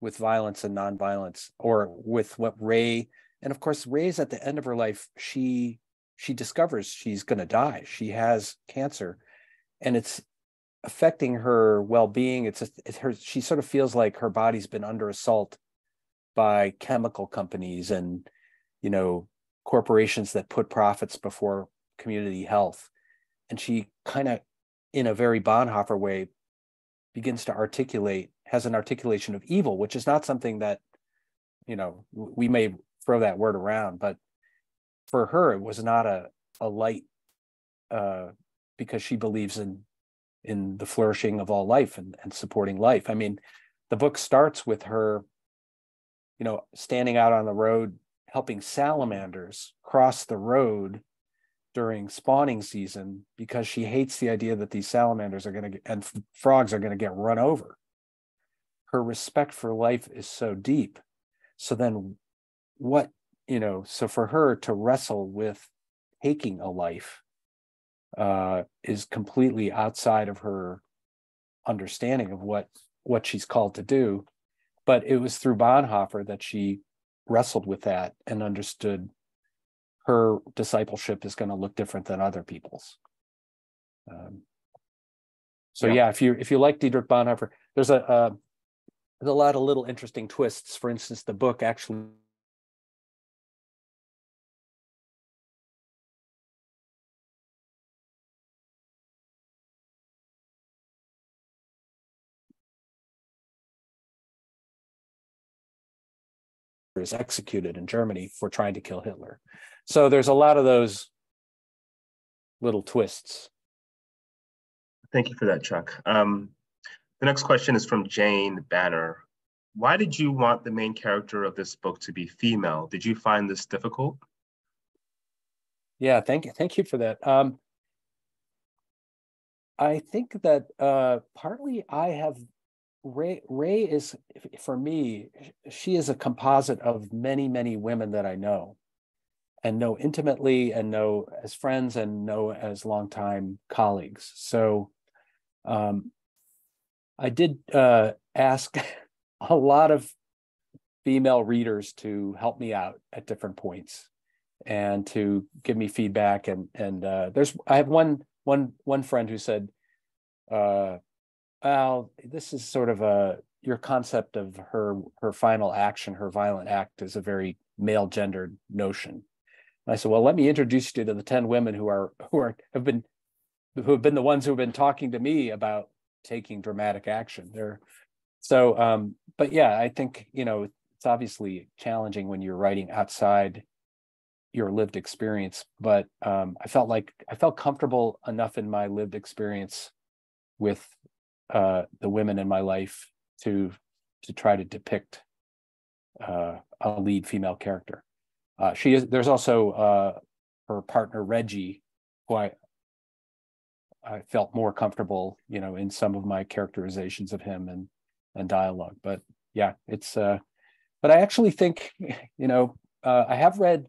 Speaker 2: with violence and nonviolence, or with what Ray, and of course, Ray's at the end of her life. She she discovers she's going to die. She has cancer, and it's affecting her well-being. It's, a, it's her. She sort of feels like her body's been under assault by chemical companies and you know corporations that put profits before community health and she kind of in a very bonhoeffer way begins to articulate has an articulation of evil which is not something that you know we may throw that word around but for her it was not a a light uh because she believes in in the flourishing of all life and, and supporting life i mean the book starts with her you know standing out on the road helping salamanders cross the road during spawning season because she hates the idea that these salamanders are going to and frogs are going to get run over. Her respect for life is so deep. So then what, you know, so for her to wrestle with taking a life uh, is completely outside of her understanding of what what she's called to do. But it was through Bonhoeffer that she wrestled with that and understood her discipleship is going to look different than other people's. Um, so yeah. yeah. if you if you like Dietrich Bonhoeffer, there's a uh, there's a lot of little interesting twists. For instance, the book actually is executed in Germany for trying to kill Hitler. So there's a lot of those little twists.
Speaker 1: Thank you for that, Chuck. Um, the next question is from Jane Banner. Why did you want the main character of this book to be female? Did you find this difficult?
Speaker 2: Yeah, thank you. Thank you for that. Um, I think that uh, partly I have Ray Ray is for me she is a composite of many many women that I know and know intimately and know as friends and know as longtime colleagues. So um, I did uh, ask a lot of female readers to help me out at different points and to give me feedback and and uh, there's I have one one one friend who said uh, well, this is sort of a your concept of her her final action, her violent act is a very male gendered notion. And I said, well, let me introduce you to the 10 women who are who are have been who have been the ones who have been talking to me about taking dramatic action. There so um, but yeah, I think, you know, it's obviously challenging when you're writing outside your lived experience, but um, I felt like I felt comfortable enough in my lived experience with uh, the women in my life to to try to depict uh, a lead female character. Uh, she is. There's also uh, her partner Reggie, who I I felt more comfortable, you know, in some of my characterizations of him and and dialogue. But yeah, it's. Uh, but I actually think, you know, uh, I have read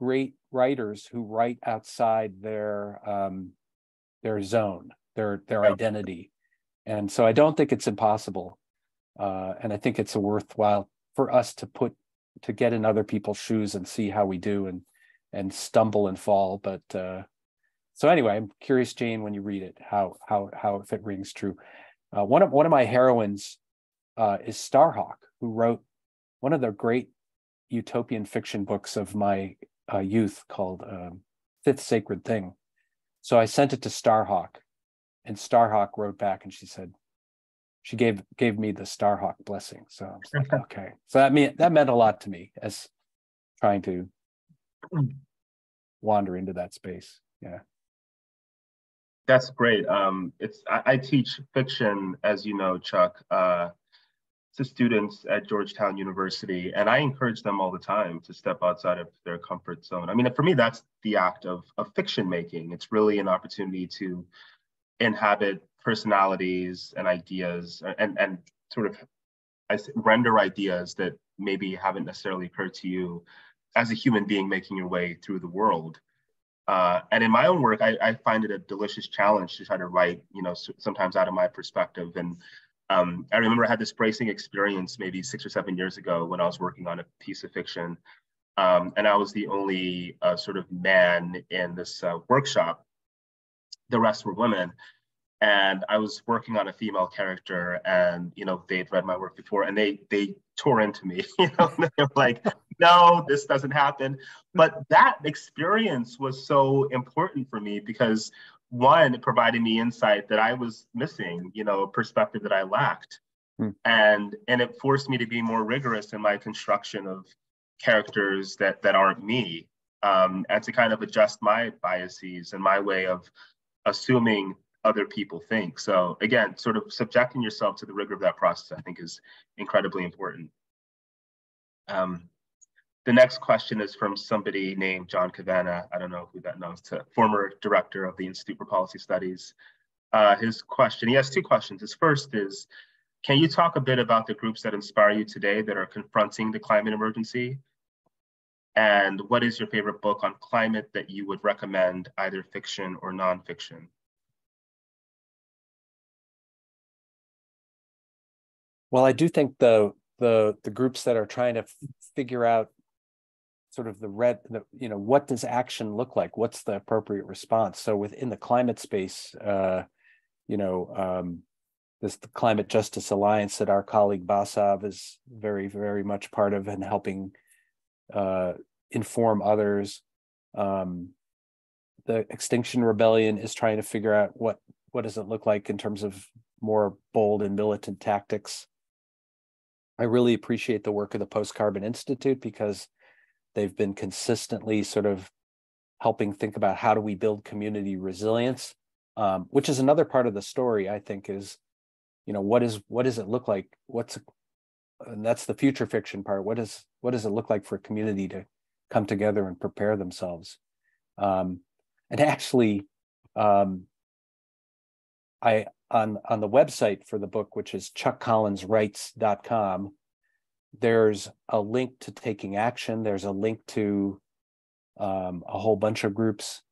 Speaker 2: great writers who write outside their um, their zone, their their identity, and so I don't think it's impossible. Uh, and I think it's a worthwhile for us to put to get in other people's shoes and see how we do and and stumble and fall. But uh, so anyway, I'm curious, Jane, when you read it, how how how if it rings true. Uh, one of one of my heroines uh, is Starhawk, who wrote one of the great utopian fiction books of my uh, youth called um, Fifth Sacred Thing. So I sent it to Starhawk, and Starhawk wrote back and she said, she gave gave me the Starhawk blessing. So I was like, okay. So that mean that meant a lot to me as trying to wander into that space. Yeah.
Speaker 1: That's great. Um, it's I, I, teach fiction, as you know, Chuck, uh, to students at Georgetown University, and I encourage them all the time to step outside of their comfort zone. I mean, for me, that's the act of of fiction making. It's really an opportunity to inhabit personalities and ideas, and and sort of render ideas that maybe haven't necessarily occurred to you as a human being making your way through the world. Uh, and in my own work, I, I, find it a delicious challenge to try to write, you know, sometimes out of my perspective. And um, I remember I had this bracing experience maybe six or seven years ago when I was working on a piece of fiction. Um, and I was the only uh, sort of man in this uh, workshop. The rest were women and I was working on a female character, and you know they'd read my work before, and they they tore into me. You know, they were like, "No, this doesn't happen." But that experience was so important for me because one, it provided me insight that I was missing. You know, a perspective that I lacked, hmm. and and it forced me to be more rigorous in my construction of characters that that aren't me, um, and to kind of adjust my biases and my way of assuming other people think. So again, sort of subjecting yourself to the rigor of that process, I think is incredibly important. Um, the next question is from somebody named John Cavanagh. I don't know who that knows, to former director of the Institute for Policy Studies. Uh, his question, he has two questions. His first is, can you talk a bit about the groups that inspire you today that are confronting the climate emergency? And what is your favorite book on climate that you would recommend, either fiction or nonfiction?
Speaker 2: Well, I do think the the the groups that are trying to figure out sort of the red, the, you know, what does action look like? What's the appropriate response? So within the climate space, uh, you know, um, this Climate Justice Alliance that our colleague Basav is very, very much part of and helping uh, inform others. Um, the Extinction Rebellion is trying to figure out what what does it look like in terms of more bold and militant tactics. I really appreciate the work of the Post Carbon Institute because they've been consistently sort of helping think about how do we build community resilience, um, which is another part of the story. I think is, you know, what is what does it look like? What's and that's the future fiction part. What does what does it look like for a community to come together and prepare themselves? Um, and actually, um, I on on the website for the book, which is chuckcollinswrites.com, there's a link to taking action. There's a link to um, a whole bunch of groups.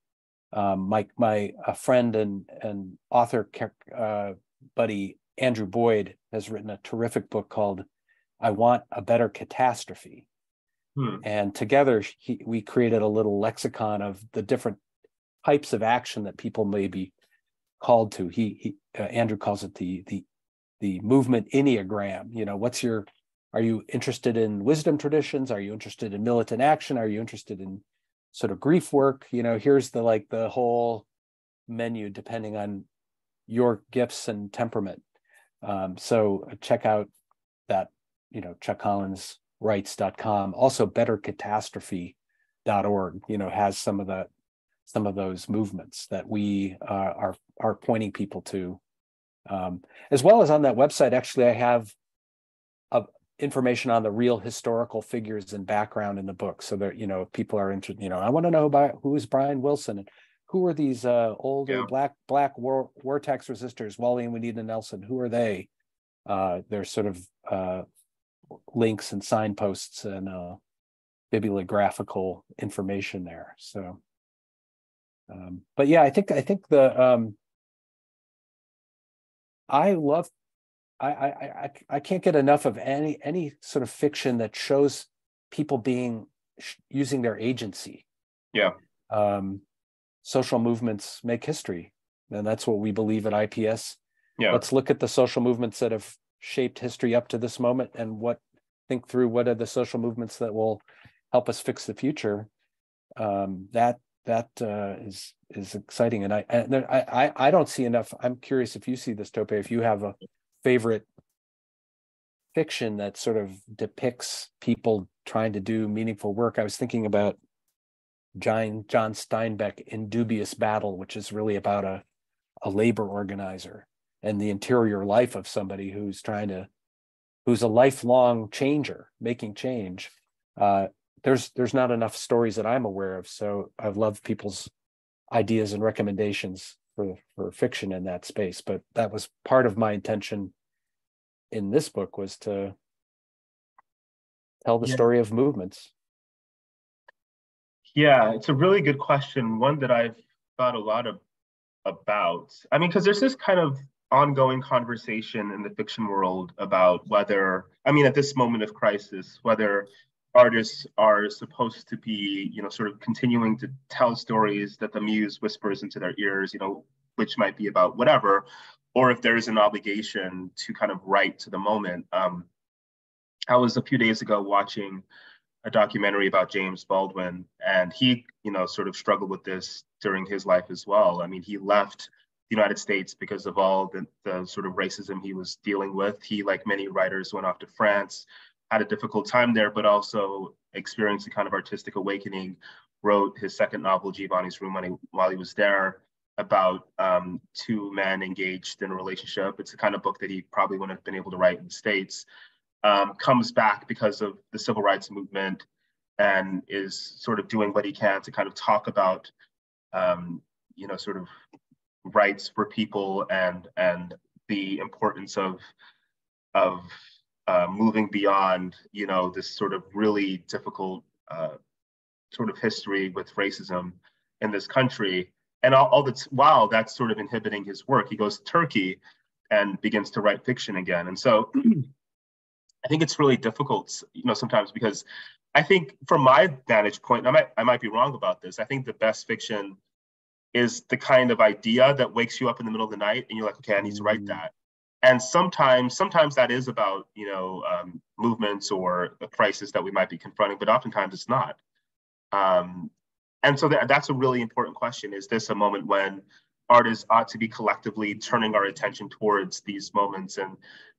Speaker 2: Um, my my a friend and and author uh, buddy Andrew Boyd has written a terrific book called "I Want a Better Catastrophe," hmm. and together he, we created a little lexicon of the different types of action that people may be called to. He, he uh, Andrew calls it the the the movement enneagram. You know, what's your are you interested in wisdom traditions? Are you interested in militant action? Are you interested in sort of grief work? You know, here's the like the whole menu depending on your gifts and temperament. Um, so check out that, you know, Chuck Collins writes.com. Also bettercatastrophe.org, you know, has some of the some of those movements that we uh, are are pointing people to. Um, as well as on that website, actually, I have a, information on the real historical figures and background in the book, so that you know if people are interested. You know, I want to know about who is Brian Willson and who are these uh, older yeah. black black war war tax resistors, Wally and Juanita Nelson. Who are they? Uh, there's sort of uh, links and signposts and uh, bibliographical information there. So um, but yeah, I think I think the um, I love I, I I I can't get enough of any any sort of fiction that shows people being using their agency.
Speaker 1: Yeah.
Speaker 2: Um, social movements make history, and that's what we believe at IPS.
Speaker 1: Yeah.
Speaker 2: Let's look at the social movements that have shaped history up to this moment, and what think through what are the social movements that will help us fix the future. Um, that that uh, is is exciting, and I and I I don't see enough. I'm curious if you see this, Tope. If you have a favorite fiction that sort of depicts people trying to do meaningful work. I was thinking about John, John Steinbeck in Dubious Battle, which is really about a, a labor organizer and the interior life of somebody who's trying to, who's a lifelong changer, making change. Uh, there's there's not enough stories that I'm aware of, so I love people's ideas and recommendations for for fiction in that space. But that was part of my intention in this book was to tell the yeah. story of movements
Speaker 1: yeah, it's a really good question. One that I've thought a lot of about. I mean, because there's this kind of ongoing conversation in the fiction world about whether, I mean, at this moment of crisis, whether artists are supposed to be, you know, sort of continuing to tell stories that the muse whispers into their ears, you know, which might be about whatever, or if there is an obligation to kind of write to the moment. Um, I was a few days ago watching a documentary about James Baldwin, and he, you know, sort of struggled with this during his life as well. I mean, he left United States because of all the, the sort of racism he was dealing with. He, like many writers, went off to France, had a difficult time there, but also experienced a kind of artistic awakening. Wrote his second novel, Giovanni's Room, while he was there, about um, two men engaged in a relationship. It's the kind of book that he probably wouldn't have been able to write in the States um, comes back because of the civil rights movement and is sort of doing what he can to kind of talk about, um, you know, sort of rights for people and and the importance of of uh, moving beyond, you know, this sort of really difficult uh, sort of history with racism in this country. And all, all that's while that's sort of inhibiting his work, he goes to Turkey and begins to write fiction again. And so I think it's really difficult, you know, sometimes because I think from my vantage point, I might I might be wrong about this. I think the best fiction is the kind of idea that wakes you up in the middle of the night and you're like, okay, I need to write mm. that. And sometimes, sometimes that is about you know um, movements or a crisis that we might be confronting, but oftentimes it's not. Um, and so that, that's a really important question: Is this a moment when artists ought to be collectively turning our attention towards these moments and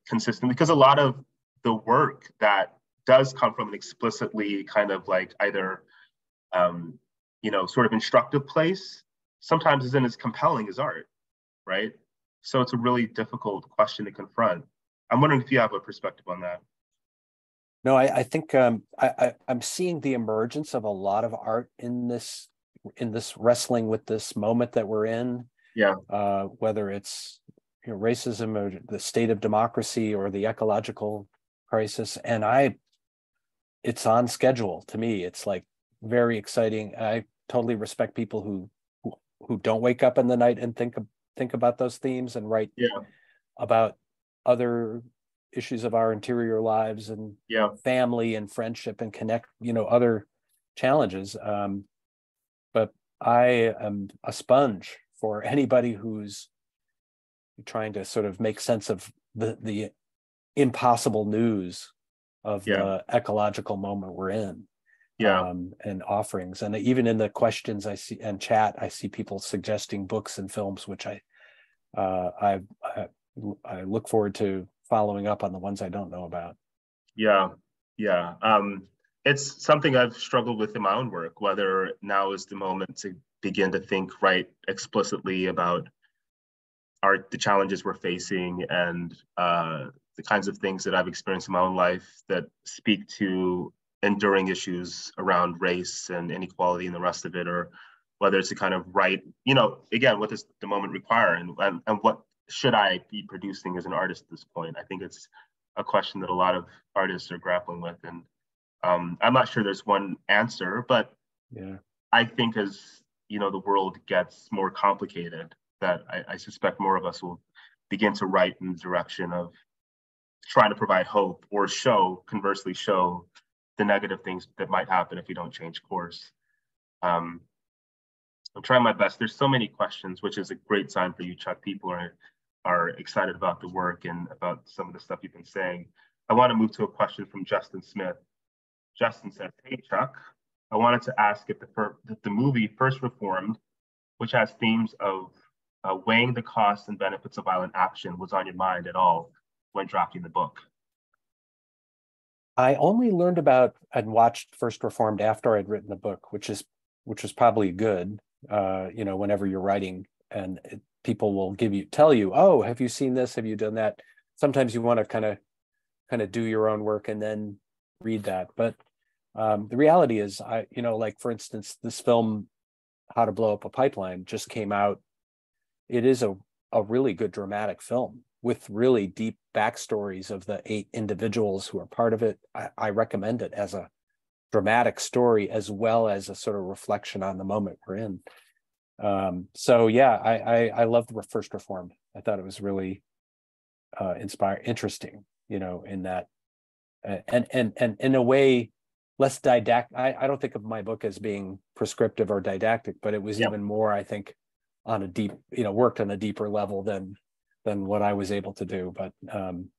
Speaker 1: consistently? Because a lot of the work that does come from an explicitly kind of like either um, you know sort of instructive place sometimes isn't as compelling as art right? So it's a really difficult question to confront. I'm wondering if you have a perspective on that.
Speaker 2: No i, I think um, I, I, am seeing the emergence of a lot of art in this in this wrestling with this moment that we're in.
Speaker 1: Yeah.
Speaker 2: Uh, whether it's you know, racism or the state of democracy or the ecological crisis. And i it's on schedule to me. It's like very exciting. I totally respect people who who, don't wake up in the night and think think about those themes and write
Speaker 1: yeah.
Speaker 2: about other issues of our interior lives and
Speaker 1: yeah.
Speaker 2: family and friendship and connect you know other challenges um, but i am a sponge for anybody who's trying to sort of make sense of the the impossible news of yeah. the ecological moment we're in
Speaker 1: yeah.
Speaker 2: um, and offerings. And even in the questions i see and chat i see people suggesting books and films which i uh, I, I i look forward to following up on the ones i don't know about.
Speaker 1: Yeah. Yeah. Um it's something i've struggled with in my own work whether now is the moment to begin to think right explicitly about our the challenges we're facing and uh, the kinds of things that I've experienced in my own life that speak to enduring issues around race and inequality and the rest of it, or whether it's a kind of right, you know, again, what does the moment require and, and, and what should I be producing as an artist at this point? I think it's a question that a lot of artists are grappling with. And um, I'm not sure there's one answer, but
Speaker 2: yeah,
Speaker 1: I think as you know the world gets more complicated, that I, I suspect more of us will begin to write in the direction of trying to provide hope or show, conversely, show the negative things that might happen if we don't change course. Um, I'm trying my best. There's so many questions, which is a great sign for you, Chuck. People are are excited about the work and about some of the stuff you've been saying. I want to move to a question from Justin Smith. Justin said, "Hey Chuck, I wanted to ask if the if the movie First Reformed, which has themes of uh, weighing the costs and benefits of violent action, was on your mind at all when drafting the book?
Speaker 2: I only learned about and watched First Reformed after I'd written the book, which is which is probably good. Uh, you know, whenever you're writing, and it, people will give you tell you, "Oh, have you seen this? Have you done that?" Sometimes you want to kind of kind of do your own work and then read that. But um, the reality is, I you know, like for instance, this film, "How to Blow Up a Pipeline," just came out. It is a a really good dramatic film with really deep backstories of the eight individuals who are part of it. I, I recommend it as a dramatic story as well as a sort of reflection on the moment we're in. Um, so yeah, I, I I loved the first Reformed. I thought it was really uh, inspire interesting, you know, in that and and and in a way less didactic. I, I don't think of my book as being prescriptive or didactic, but it was yep. even more, I think, on a deep, you know, worked on a deeper level than than what I was able to do. But um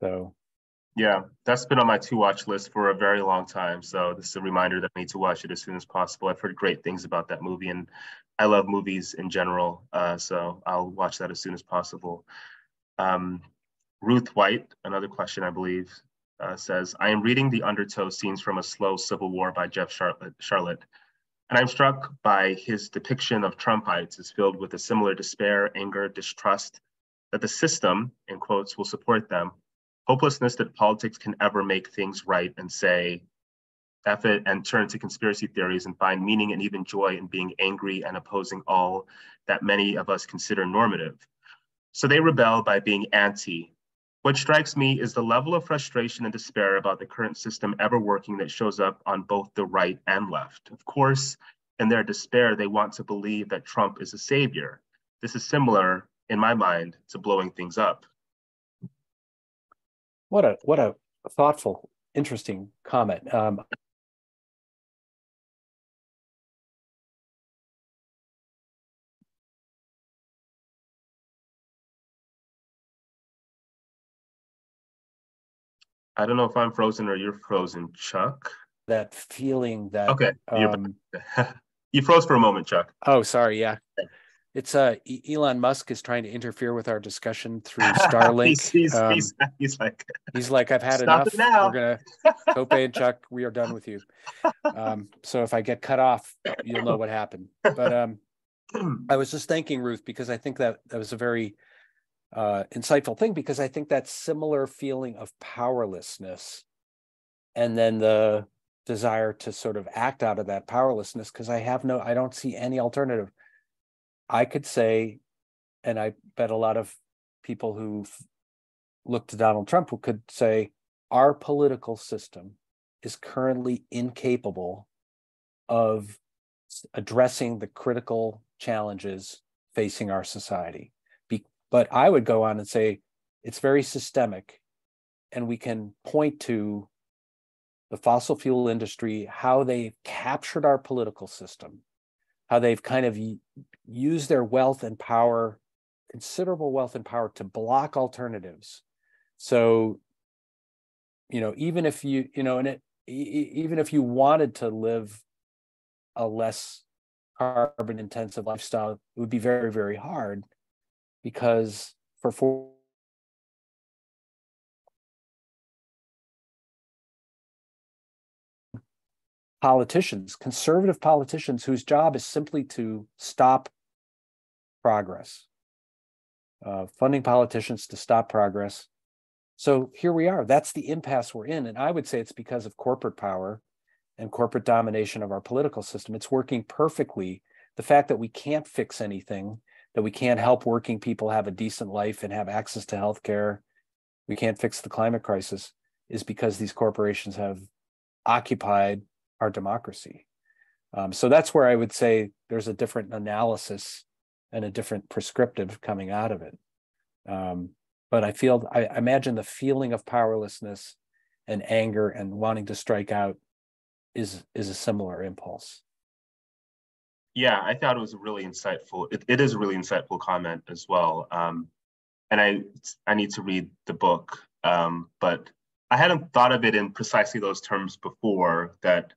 Speaker 2: so
Speaker 1: yeah, that's been on my to watch list for a very long time. So this is a reminder that I need to watch it as soon as possible. I've heard great things about that movie, and I love movies in general. Uh, so I'll watch that as soon as possible. Um, Ruth White, another question I believe, uh, says, I am reading the undertow scenes from a slow civil war by Jeff Charlotte. Sharlet, and I'm struck by his depiction of Trumpites as filled with a similar despair, anger, distrust that the system, in quotes, will support them hopelessness that politics can ever make things right and say, F it, and turn to conspiracy theories and find meaning and even joy in being angry and opposing all that many of us consider normative. So they rebel by being anti. What strikes me is the level of frustration and despair about the current system ever working that shows up on both the right and left. Of course, in their despair, they want to believe that Trump is a savior. This is similar, in my mind, to blowing things up.
Speaker 2: What a what a thoughtful, interesting comment. Um,
Speaker 1: I don't know if I'm frozen or you're frozen, Chuck.
Speaker 2: That feeling that
Speaker 1: okay, um, you froze for a moment, Chuck.
Speaker 2: Oh, sorry. Yeah, it's uh Elon Musk is trying to interfere with our discussion through Starlink.
Speaker 1: he's, he's, um, he's, he's, like
Speaker 2: he's like I've had enough. We're gonna Tope and Chuck, we are done with you. Um, so if I get cut off, you'll know what happened. But um, I was just thanking Ruth because I think that that was a very uh, insightful thing because I think that similar feeling of powerlessness, and then the desire to sort of act out of that powerlessness because I have no, I don't see any alternative I could say, and I bet a lot of people who look to Donald Trump who could say, our political system is currently incapable of addressing the critical challenges facing our society. But I would go on and say it's very systemic, and we can point to the fossil fuel industry, how they captured our political system, how they've kind of used their wealth and power, considerable wealth and power, to block alternatives. So, you know, even if you, you know, and it, even if you wanted to live a less carbon intensive lifestyle, it would be very, very hard because for four politicians, conservative politicians whose job is simply to stop progress, uh, funding politicians to stop progress. So here we are. That's the impasse we're in. And I would say it's because of corporate power and corporate domination of our political system. It's working perfectly. The fact that we can't fix anything, that we can't help working people have a decent life and have access to health care, we can't fix the climate crisis, is because these corporations have occupied our democracy. Um, so that's where I would say there's a different analysis and a different prescriptive coming out of it. Um, but I feel, I, I imagine the feeling of powerlessness and anger and wanting to strike out is is a similar impulse.
Speaker 1: Yeah, I thought it was a really insightful. It, it is a really insightful comment as well. Um, and I I need to read the book, um, but I hadn't thought of it in precisely those terms before. That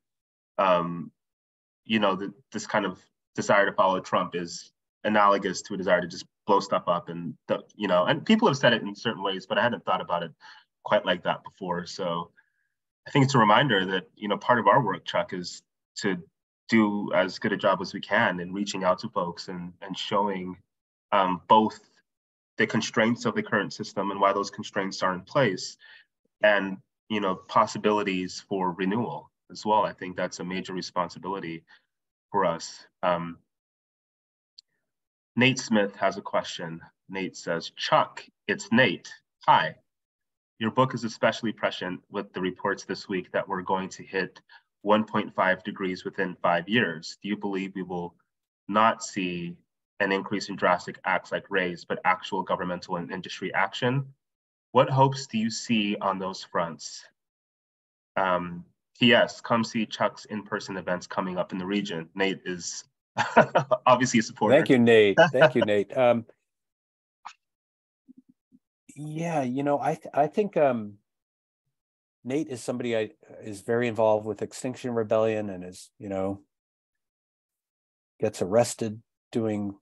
Speaker 1: um, you know, the, this kind of desire to follow Trump is analogous to a desire to just blow stuff up and you know and people have said it in certain ways but i hadn't thought about it quite like that before so i think it's a reminder that you know part of our work chuck is to do as good a job as we can in reaching out to folks and, and showing um, both the constraints of the current system and why those constraints are in place and you know possibilities for renewal as well. I think that's a major responsibility for us. Um, nate smith has a question. Nate says chuck it's nate. Hi. Your book is especially prescient with the reports this week that we're going to hit 1.5 degrees within five years, do you believe we will not see an increase in drastic acts like Ray's, but actual governmental and industry action? What hopes do you see on those fronts? Um, P.S. Come see Chuck's in-person events coming up in the region. Nate is obviously a supporter.
Speaker 2: Thank you, Nate. Thank you, Nate. Um, yeah, you know, I th- I think um, Nate is somebody I is very involved with Extinction Rebellion and is, you know, gets arrested doing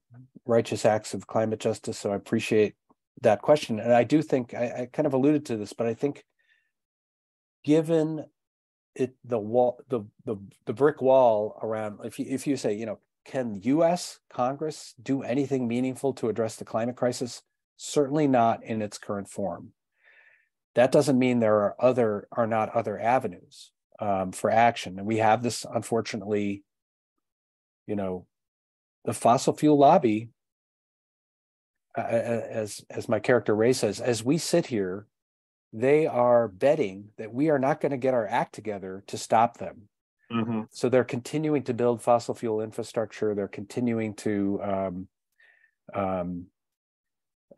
Speaker 2: righteous acts of climate justice. So I appreciate that question. And I do think I, I kind of alluded to this, but I think given it the wall the the the brick wall around if you if you say, you know, can US Congress do anything meaningful to address the climate crisis? Certainly not in its current form that doesn't mean there are other are not other avenues um, for action. And we have this unfortunately you know the fossil fuel lobby uh, as as my character ray says as we sit here they are betting that we are not going to get our act together to stop them. Mm-hmm. so they're continuing to build fossil fuel infrastructure. They're continuing to um, um,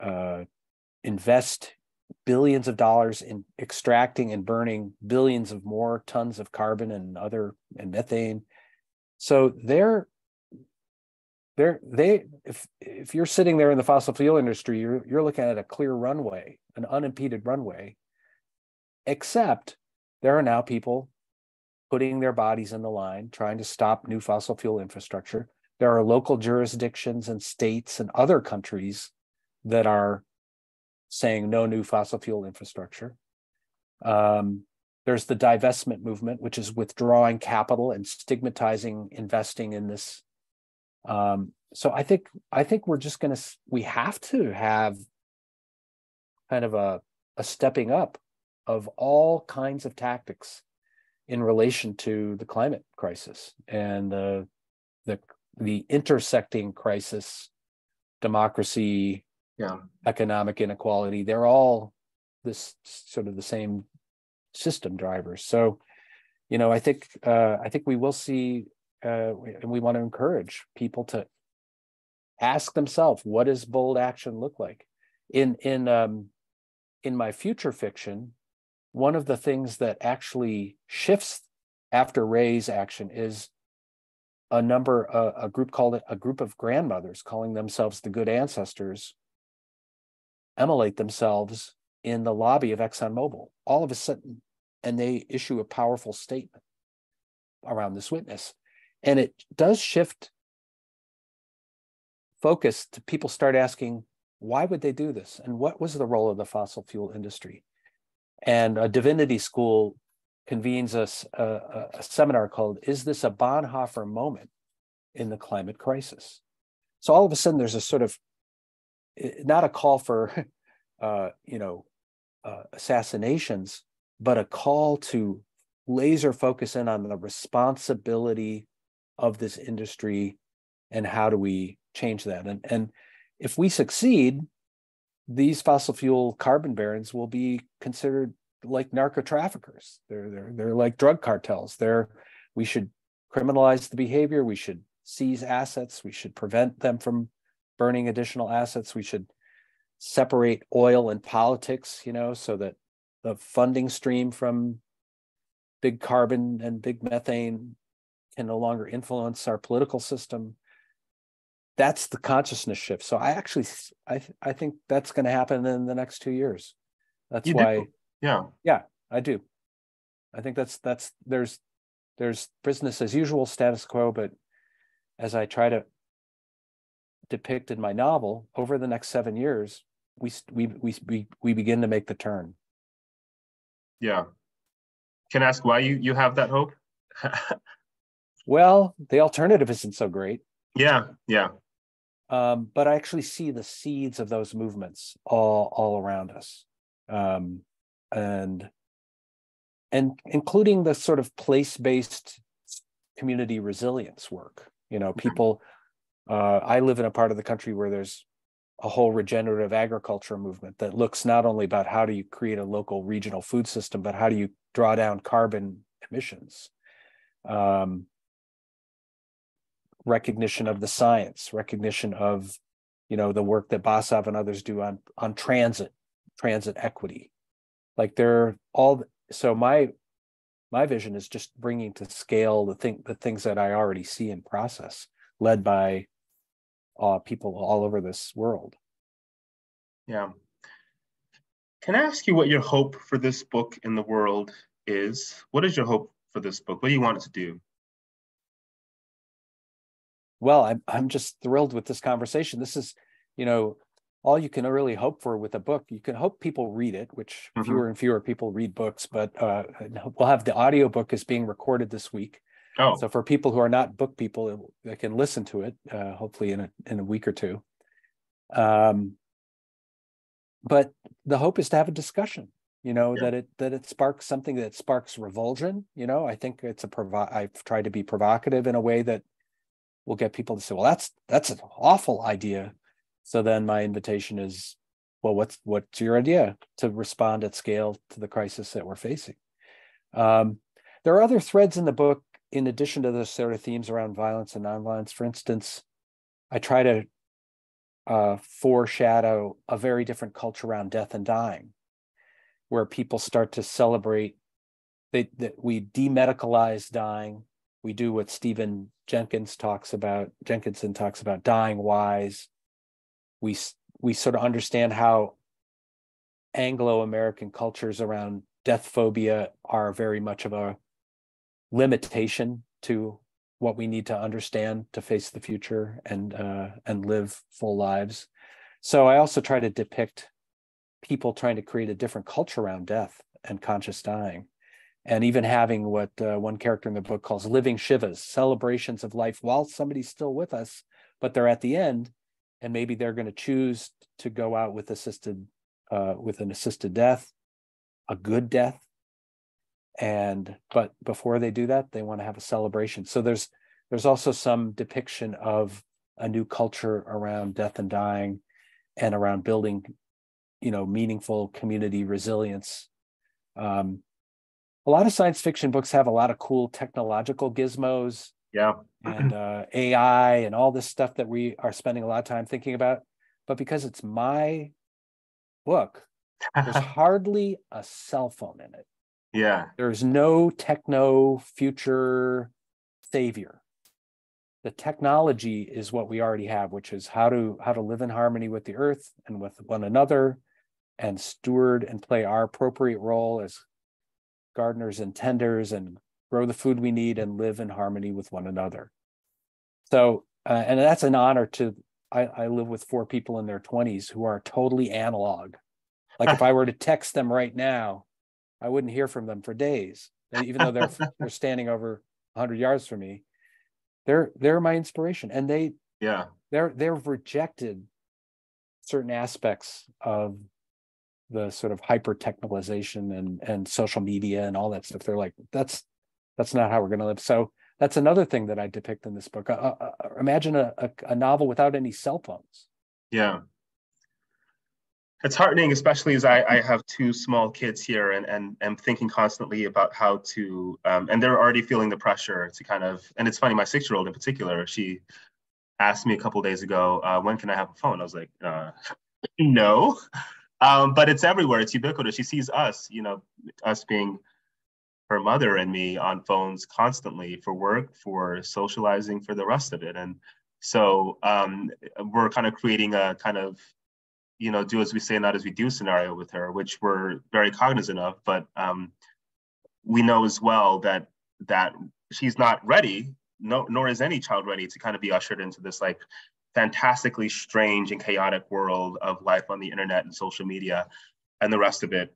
Speaker 2: uh, invest billions of dollars in extracting and burning billions of more tons of carbon and other and methane. So they're they're they if if you're sitting there in the fossil fuel industry, you're you're looking at a clear runway, an unimpeded runway. Except there are now people putting their bodies in the line, trying to stop new fossil fuel infrastructure. There are local jurisdictions and states and other countries that are saying no new fossil fuel infrastructure. Um, there's the divestment movement, which is withdrawing capital and stigmatizing investing in this. Um, so I think I think we're just going to we have to have kind of a a stepping up of all kinds of tactics in relation to the climate crisis and the the the intersecting crisis democracy yeah. economic inequality. They're all this sort of the same system drivers. So, you know, I think uh, I think we will see, uh, and we want to encourage people to ask themselves, what does bold action look like? In in um, in my future fiction, one of the things that actually shifts after Ray's action is a number, a group called a group of grandmothers calling themselves the good ancestors emulate themselves in the lobby of ExxonMobil all of a sudden, and they issue a powerful statement around this witness. And it does shift focus to people start asking, why would they do this? And what was the role of the fossil fuel industry? And a divinity school convenes a, a, a seminar called Is This a Bonhoeffer Moment in the Climate Crisis? So all of a sudden, there's a sort of not a call for, uh, you know, uh, assassinations, but a call to laser focus in on the responsibility of this industry and how do we change that. And and if we succeed, these fossil fuel carbon barons will be considered like narco traffickers. They're they're they're like drug cartels. They're we should criminalize the behavior. We should seize assets. We should prevent them from burning additional assets. We should separate oil and politics, you know, so that the funding stream from big carbon and big methane can no longer influence our political system. That's the consciousness shift. So I actually, I I think that's going to happen in the next two years. That's you why.
Speaker 1: Do. Yeah.
Speaker 2: Yeah, I do. I think that's that's there's there's business as usual status quo, but as I try to depict in my novel, over the next seven years, we we we we begin to make the turn.
Speaker 1: Yeah. Can I ask why you you have that hope?
Speaker 2: Well, the alternative isn't so great.
Speaker 1: Yeah, yeah.
Speaker 2: Um, but I actually see the seeds of those movements all all around us, um, and and including the sort of place based community resilience work. You know, people. Uh, I live in a part of the country where there's a whole regenerative agriculture movement that looks not only about how do you create a local regional food system, but how do you draw down carbon emissions. Um, recognition of the science, recognition of, you know, the work that Basav and others do on on transit, transit equity. Like they're all so my my vision is just bringing to scale the thing the things that I already see in process, led by uh, people all over this world.
Speaker 1: Yeah. Can I ask you what your hope for this book in the world is? What is your hope for this book? What do you want it to do?
Speaker 2: Well, I'm I'm just thrilled with this conversation. This is, you know, all you can really hope for with a book. You can hope people read it, which mm-hmm. fewer and fewer people read books, but uh, we'll have the audiobook is being recorded this week. Oh. So for people who are not book people, they can listen to it, uh, hopefully in a in a week or two. Um, but the hope is to have a discussion you know yeah. that it that it sparks something that sparks revulsion you know i think it's a provo i've tried to be provocative in a way that will get people to say well that's that's an awful idea so then my invitation is well what's what's your idea to respond at scale to the crisis that we're facing um, there are other threads in the book in addition to the sort of themes around violence and nonviolence for instance i try to uh, foreshadow a very different culture around death and dying where people start to celebrate they, that we demedicalize dying. We do what Stephen Jenkins talks about, Jenkinson talks about dying wise. We we sort of understand how Anglo-American cultures around death phobia are very much of a limitation to what we need to understand to face the future and uh, and live full lives. So I also try to depict people trying to create a different culture around death and conscious dying and even having what uh, one character in the book calls living shivas celebrations of life while somebody's still with us but they're at the end and maybe they're going to choose to go out with assisted uh, with an assisted death a good death and but before they do that they want to have a celebration. So there's there's also some depiction of a new culture around death and dying and around building you know meaningful community resilience. Um, a lot of science fiction books have a lot of cool technological gizmos
Speaker 1: yeah.
Speaker 2: and uh, ai and all this stuff that we are spending a lot of time thinking about. But because it's my book there's hardly a cell phone in it
Speaker 1: yeah
Speaker 2: there's no techno future savior the technology is what we already have which is how to how to live in harmony with the earth and with one another and steward and play our appropriate role as gardeners and tenders and grow the food we need and live in harmony with one another. So, uh, and that's an honor to, I, I live with four people in their 20s who are totally analog. Like if I were to text them right now, I wouldn't hear from them for days, even though they're they're standing over 100 yards from me. They're they're my inspiration, and they
Speaker 1: yeah.
Speaker 2: they're they've rejected certain aspects of the sort of hyper technicalization and and social media and all that stuff. They're like that's that's not how we're going to live. So that's another thing that i depict in this book. Uh, uh, uh, imagine a, a, a, novel without any cell phones.
Speaker 1: Yeah it's heartening especially as i, I have two small kids here and and am thinking constantly about how to um, and they're already feeling the pressure to kind of and it's funny my six year old in particular she asked me a couple days ago uh, when can i have a phone i was like uh, no um, but it's everywhere. It's ubiquitous. She sees us, you know, us being her mother and me on phones constantly for work, for socializing, for the rest of it. And so um, we're kind of creating a kind of, you know, do as we say, not as we do scenario with her, which we're very cognizant of. But um, we know as well that that she's not ready, no, nor is any child ready to kind of be ushered into this like fantastically strange and chaotic world of life on the internet and social media and the rest of it.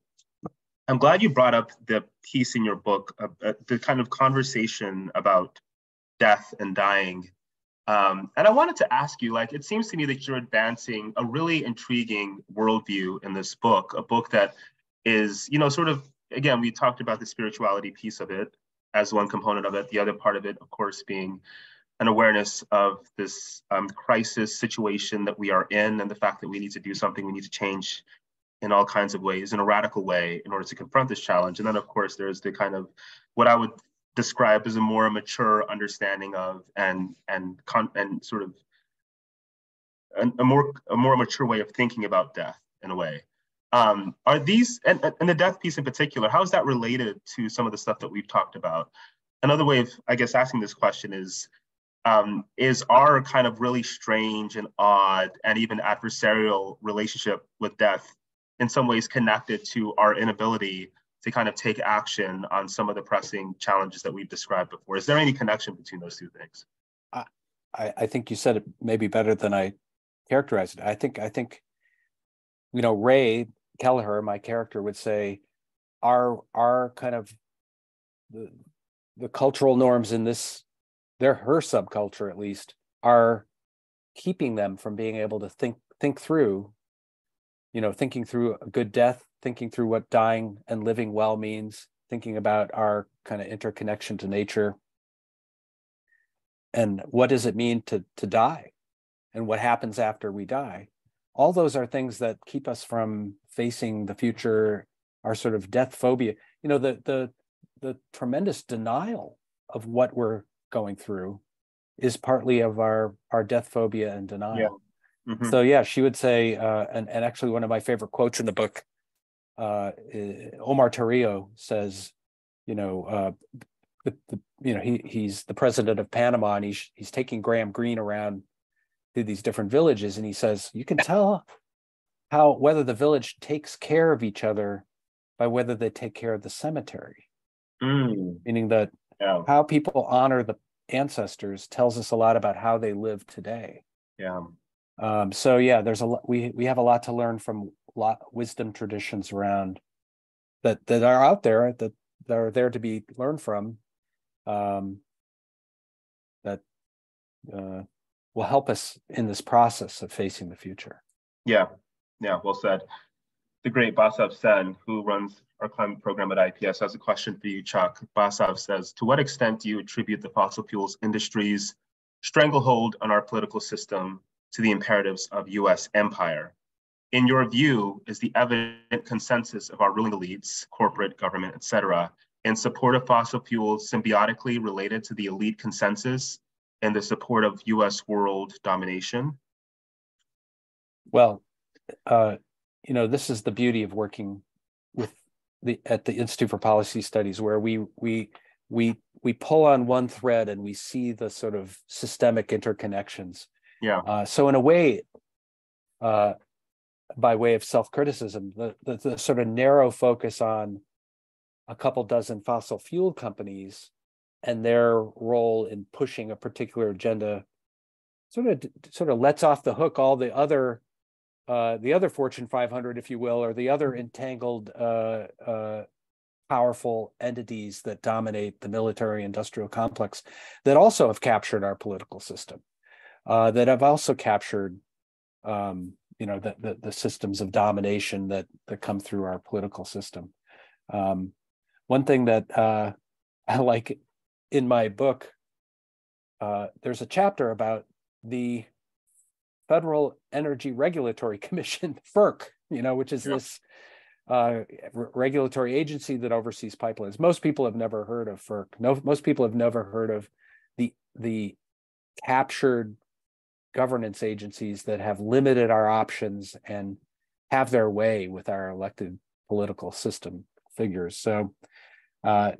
Speaker 1: I'm glad you brought up the piece in your book, uh, uh, the kind of conversation about death and dying. Um, and I wanted to ask you, like, it seems to me that you're advancing a really intriguing worldview in this book, a book that is, you know, sort of, again, we talked about the spirituality piece of it as one component of it. The other part of it, of course, being an awareness of this um, crisis situation that we are in and the fact that we need to do something, we need to change in all kinds of ways, in a radical way, in order to confront this challenge. And then, of course, there's the kind of what I would describe as a more mature understanding of and and con- and sort of a, a, more a more mature way of thinking about death in a way. Um, are these and, and the death piece in particular? How is that related to some of the stuff that we've talked about? Another way of, I guess, asking this question is um, is our kind of really strange and odd and even adversarial relationship with death in some ways connected to our inability to kind of take action on some of the pressing challenges that we've described before. Is there any connection between those two things?
Speaker 2: I, I think you said it maybe better than I characterized it. I think I think you know Ray Kelleher, my character, would say our our kind of the the cultural norms in this their her subculture at least are keeping them from being able to think think through you know thinking through a good death thinking through what dying and living well means thinking about our kind of interconnection to nature and what does it mean to to die and what happens after we die all those are things that keep us from facing the future our sort of death phobia you know the the the tremendous denial of what we're going through is partly of our our death phobia and denial yeah. Mm-hmm. So yeah, she would say, uh, and and actually one of my favorite quotes in the book, uh, Omar Torrijos says, you know, uh, the, the, you know he he's the president of Panama and he's he's taking Graham Greene around to these different villages and he says you can tell how whether the village takes care of each other by whether they take care of the cemetery, mm. meaning that yeah. how people honor the ancestors tells us a lot about how they live today.
Speaker 1: Yeah.
Speaker 2: Um, so yeah, there's a we we have a lot to learn from lot wisdom traditions around that that are out there that that are there to be learned from. Um, that uh, will help us in this process of facing the future.
Speaker 1: Yeah, yeah, well said. The great Basav Sen, who runs our climate program at IPS, has a question for you, Chuck. Basav says, to what extent do you attribute the fossil fuels industry's stranglehold on our political system to the imperatives of US empire. In your view, is the evident consensus of our ruling elites, corporate, government, et cetera, in support of fossil fuels symbiotically related to the elite consensus and the support of US world domination?
Speaker 2: Well, uh, you know, this is the beauty of working with the at the Institute for Policy Studies, where we we we we pull on one thread and we see the sort of systemic interconnections
Speaker 1: yeah. Uh,
Speaker 2: so in a way, uh, by way of self-criticism, the, the, the sort of narrow focus on a couple dozen fossil fuel companies and their role in pushing a particular agenda sort of sort of lets off the hook all the other uh, the other Fortune 500, if you will, or the other entangled uh, uh, powerful entities that dominate the military industrial complex that also have captured our political system uh, that have also captured, um, you know, the, the, the systems of domination that that come through our political system. Um, one thing that uh, I like in my book, uh, there's a chapter about the Federal Energy Regulatory Commission, FERC, you know, which is this uh, regulatory agency that oversees pipelines. Most people have never heard of FERC. No, most people have never heard of the the captured governance agencies that have limited our options and have their way with our elected political system figures. So uh,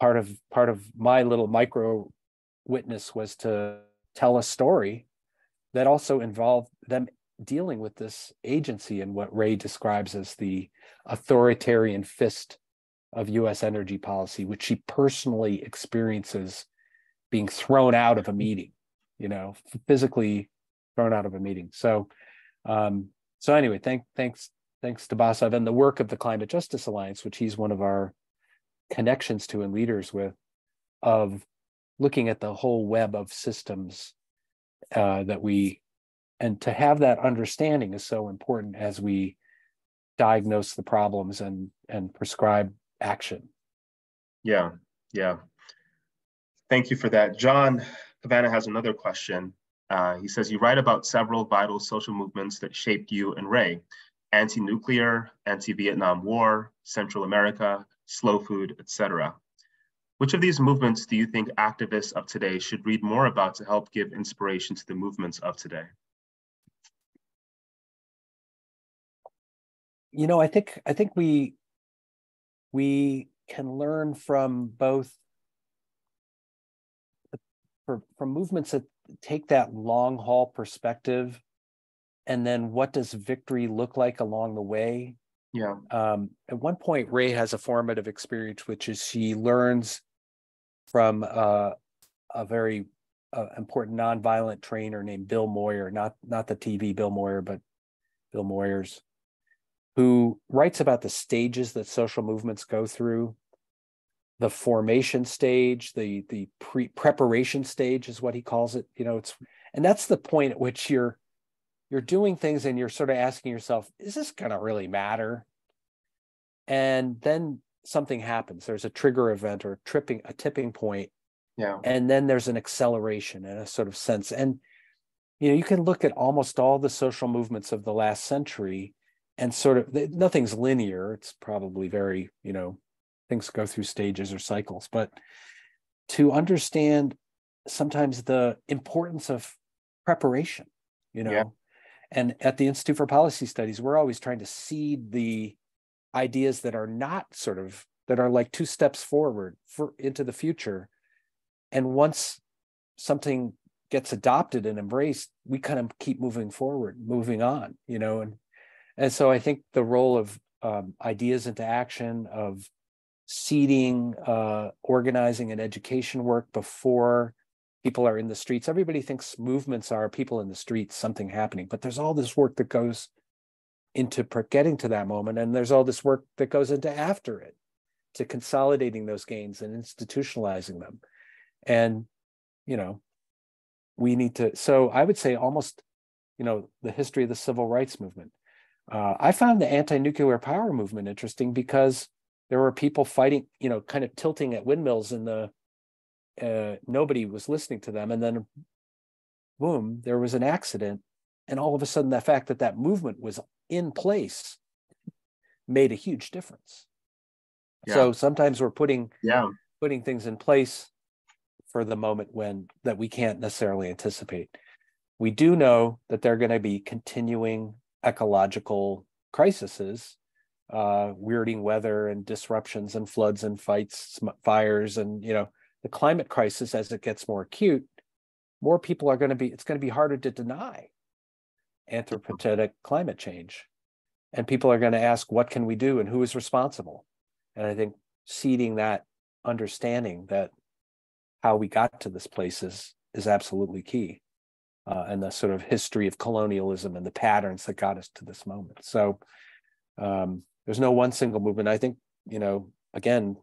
Speaker 2: part of part of my little micro witness was to tell a story that also involved them dealing with this agency and what Ray describes as the authoritarian fist of US energy policy, which she personally experiences being thrown out of a meeting, you know, physically thrown out of a meeting. So, um, so anyway, thank, thanks, thanks to Basav and the work of the Climate Justice Alliance, which he's one of our connections to and leaders with, of looking at the whole web of systems uh, that we and to have that understanding is so important as we diagnose the problems and and prescribe action.
Speaker 1: Yeah yeah. Thank you for that. John havana has another question uh, he says you write about several vital social movements that shaped you and ray. Anti-nuclear anti-vietnam war central america slow food etc which of these movements do you think activists of today should read more about to help give inspiration to the movements of today?
Speaker 2: You know, I think I think we we can learn from both from movements that take that long haul perspective and then what does victory look like along the way?
Speaker 1: Yeah.
Speaker 2: Um, at one point ray has a formative experience which is she learns from uh, a very uh, important nonviolent trainer named bill moyer not not the tv bill moyer but bill moyers who writes about the stages that social movements go through the formation stage the the pre preparation stage is what he calls it you know it's and that's the point at which you're you're doing things and you're sort of asking yourself is this going to really matter? And then something happens. There's a trigger event or tripping a tipping point.
Speaker 1: Yeah.
Speaker 2: And then there's an acceleration and a sort of sense. And you know you can look at almost all the social movements of the last century and sort of nothing's linear. It's probably very you know things go through stages or cycles but to understand sometimes the importance of preparation you know yeah. and at the institute for policy studies we're always trying to seed the ideas that are not sort of that are like two steps forward for into the future and once something gets adopted and embraced we kind of keep moving forward moving on you know and and so I think the role of um, ideas into action, of seeding, uh, organizing, and education work before people are in the streets. Everybody thinks movements are people in the streets, something happening, but there's all this work that goes into getting to that moment, and there's all this work that goes into after it, to consolidating those gains and institutionalizing them. And you know, we need to. So I would say almost, you know, the history of the civil rights movement uh, I found the anti-nuclear power movement interesting because there were people fighting, you know, kind of tilting at windmills, and the uh, nobody was listening to them. And then, boom, there was an accident, and all of a sudden, the fact that that movement was in place made a huge difference. Yeah. So sometimes we're putting
Speaker 1: yeah
Speaker 2: putting things in place for the moment when that we can't necessarily anticipate. We do know that they're going to be continuing ecological crises, uh, weirding weather and disruptions and floods and fights, fires, and you know the climate crisis as it gets more acute, more people are going to be. It's going to be harder to deny anthropogenic climate change, and people are going to ask, "What can we do?" and who is responsible? And I think seeding that understanding that how we got to this place is is absolutely key uh, and the sort of history of colonialism and the patterns that got us to this moment. So um, there's no one single movement. I think you know again,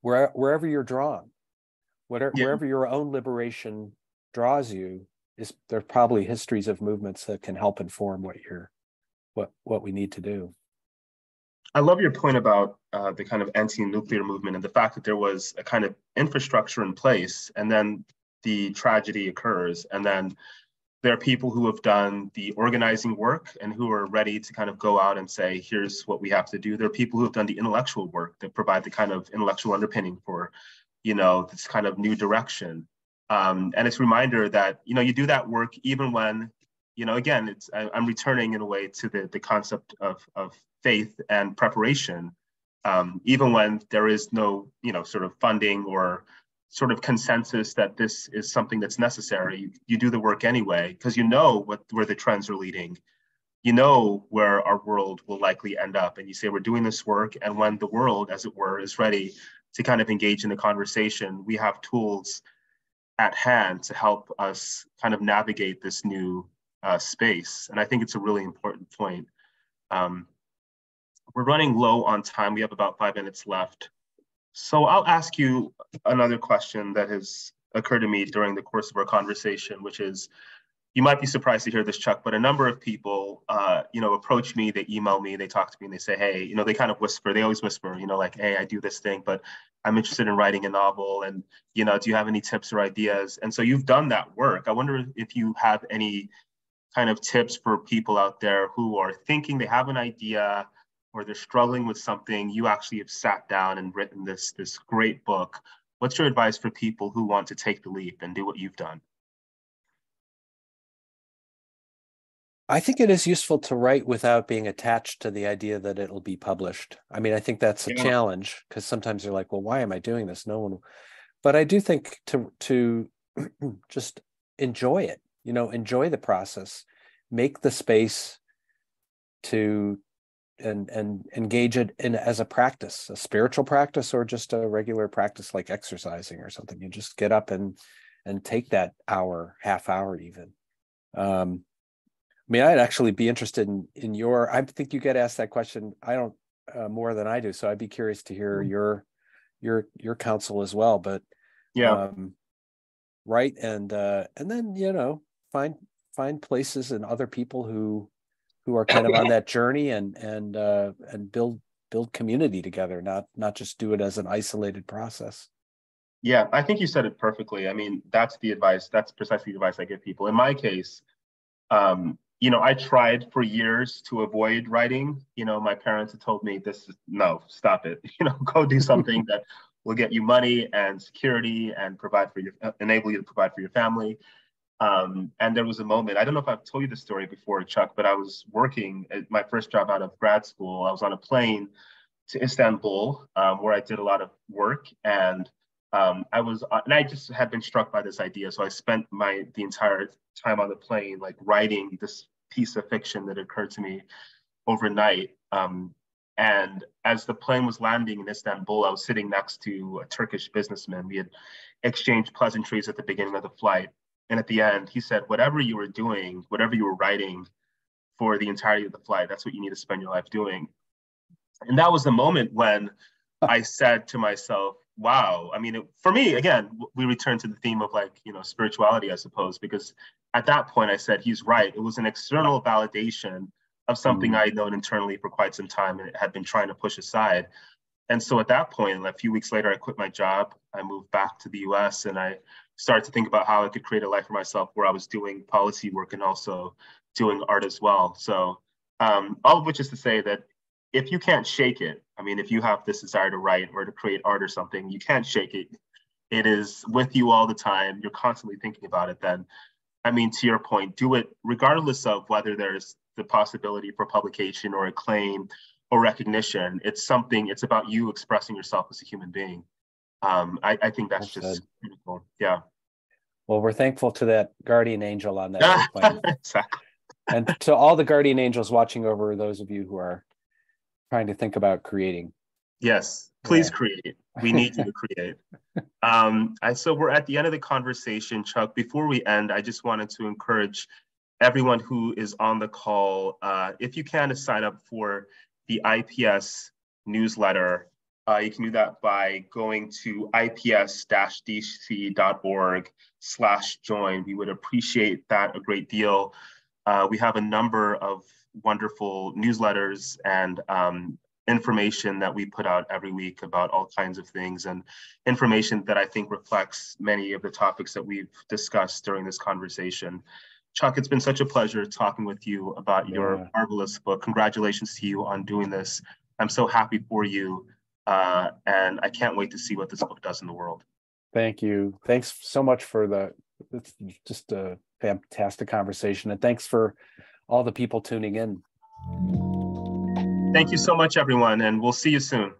Speaker 2: where, wherever you're drawn, whatever yeah. wherever your own liberation draws you, is there's probably histories of movements that can help inform what you're what what we need to do.
Speaker 1: I love your point about uh, the kind of anti-nuclear movement and the fact that there was a kind of infrastructure in place, and then the tragedy occurs. And then there are people who have done the organizing work and who are ready to kind of go out and say, here's what we have to do. There are people who have done the intellectual work that provide the kind of intellectual underpinning for, you know, this kind of new direction. Um, and it's a reminder that, you know, you do that work even when, you know, again, it's I, am returning in a way to the, the concept of, of faith and preparation, um, even when there is no, you know, sort of funding or sort of consensus that this is something that's necessary, you, do the work anyway because you know what where the trends are leading. You know where our world will likely end up, and you say we're doing this work. And when the world, as it were, is ready to kind of engage in the conversation, we have tools at hand to help us kind of navigate this new uh, space. And I think it's a really important point. Um, we're running low on time. We have about five minutes left. So I'll ask you another question that has occurred to me during the course of our conversation, which is, you might be surprised to hear this, Chuck, but a number of people, uh, you know, approach me, they email me, they talk to me, and they say, hey, you know, they kind of whisper, they always whisper, you know, like, hey, I do this thing, but I'm interested in writing a novel, and you know, do you have any tips or ideas? And so you've done that work. I wonder if you have any kind of tips for people out there who are thinking they have an idea or they're struggling with something. You actually have sat down and written this this great book. What's your advice for people who want to take the leap and do what you've done?
Speaker 2: I think it is useful to write without being attached to the idea that it'll be published. I mean, I think that's a yeah. challenge because sometimes you're like, well, why am I doing this? No one. But I do think to to just enjoy it. You know, enjoy the process, make the space to and and engage it in as a practice, a spiritual practice or just a regular practice like exercising or something. You just get up and and take that hour, half hour even. Um, I mean, I'd actually be interested in in your. I think you get asked that question. I don't uh, more than I do, so I'd be curious to hear mm-hmm. your your your counsel as well. But
Speaker 1: yeah, um,
Speaker 2: right, and uh, and then you know find find places and other people who who are kind of on that journey and and uh, and build build community together, not not just do it as an isolated process.
Speaker 1: Yeah, I think you said it perfectly. I mean, that's the advice. That's precisely the advice I give people. In my case, um, you know, I tried for years to avoid writing. You know, my parents had told me, "This is no, stop it. You know, go do something that will get you money and security and provide for your, enable you to provide for your family." Um, and there was a moment. I don't know if I've told you the story before, Chuck, but I was working at my first job out of grad school. I was on a plane to Istanbul, um, where I did a lot of work, and um, I was, uh, and I just had been struck by this idea. So I spent my the entire time on the plane, like writing this piece of fiction that occurred to me overnight. Um, and as the plane was landing in Istanbul, I was sitting next to a Turkish businessman. We had exchanged pleasantries at the beginning of the flight. And at the end, he said, Whatever you were doing, whatever you were writing for the entirety of the flight, that's what you need to spend your life doing. And that was the moment when I said to myself, wow i mean it, for me again we return to the theme of like you know spirituality i suppose because at that point i said he's right it was an external validation of something mm. i had known internally for quite some time and had been trying to push aside and so at that point a few weeks later i quit my job i moved back to the us and i started to think about how i could create a life for myself where i was doing policy work and also doing art as well so um, all of which is to say that if you can't shake it, I mean, if you have this desire to write or to create art or something, you can't shake it. It is with you all the time. You're constantly thinking about it. Then, I mean, to your point, do it regardless of whether there's the possibility for publication or acclaim or recognition. It's something. It's about you expressing yourself as a human being. Um, I, I think that's, that's just beautiful. Yeah.
Speaker 2: Well, we're thankful to that guardian angel on that. exactly. And to all the guardian angels watching over those of you who are trying to think about creating.
Speaker 1: Yes, please yeah. create. We need you to create. Um, and so we're at the end of the conversation, Chuck. Before we end, I just wanted to encourage everyone who is on the call, uh, if you can, to sign up for the IPS newsletter. Uh, you can do that by going to ips-dc.org slash join. We would appreciate that a great deal. Uh, we have a number of wonderful newsletters and um, information that we put out every week about all kinds of things and information that I think reflects many of the topics that we've discussed during this conversation. Chuck, it's been such a pleasure talking with you about yeah. your marvelous book. Congratulations to you on doing this. I'm so happy for you. Uh, and I can't wait to see what this book does in the world.
Speaker 2: Thank you. Thanks so much for the, it's just a fantastic conversation. And thanks for all the people tuning in.
Speaker 1: Thank you so much, everyone, and we'll see you soon.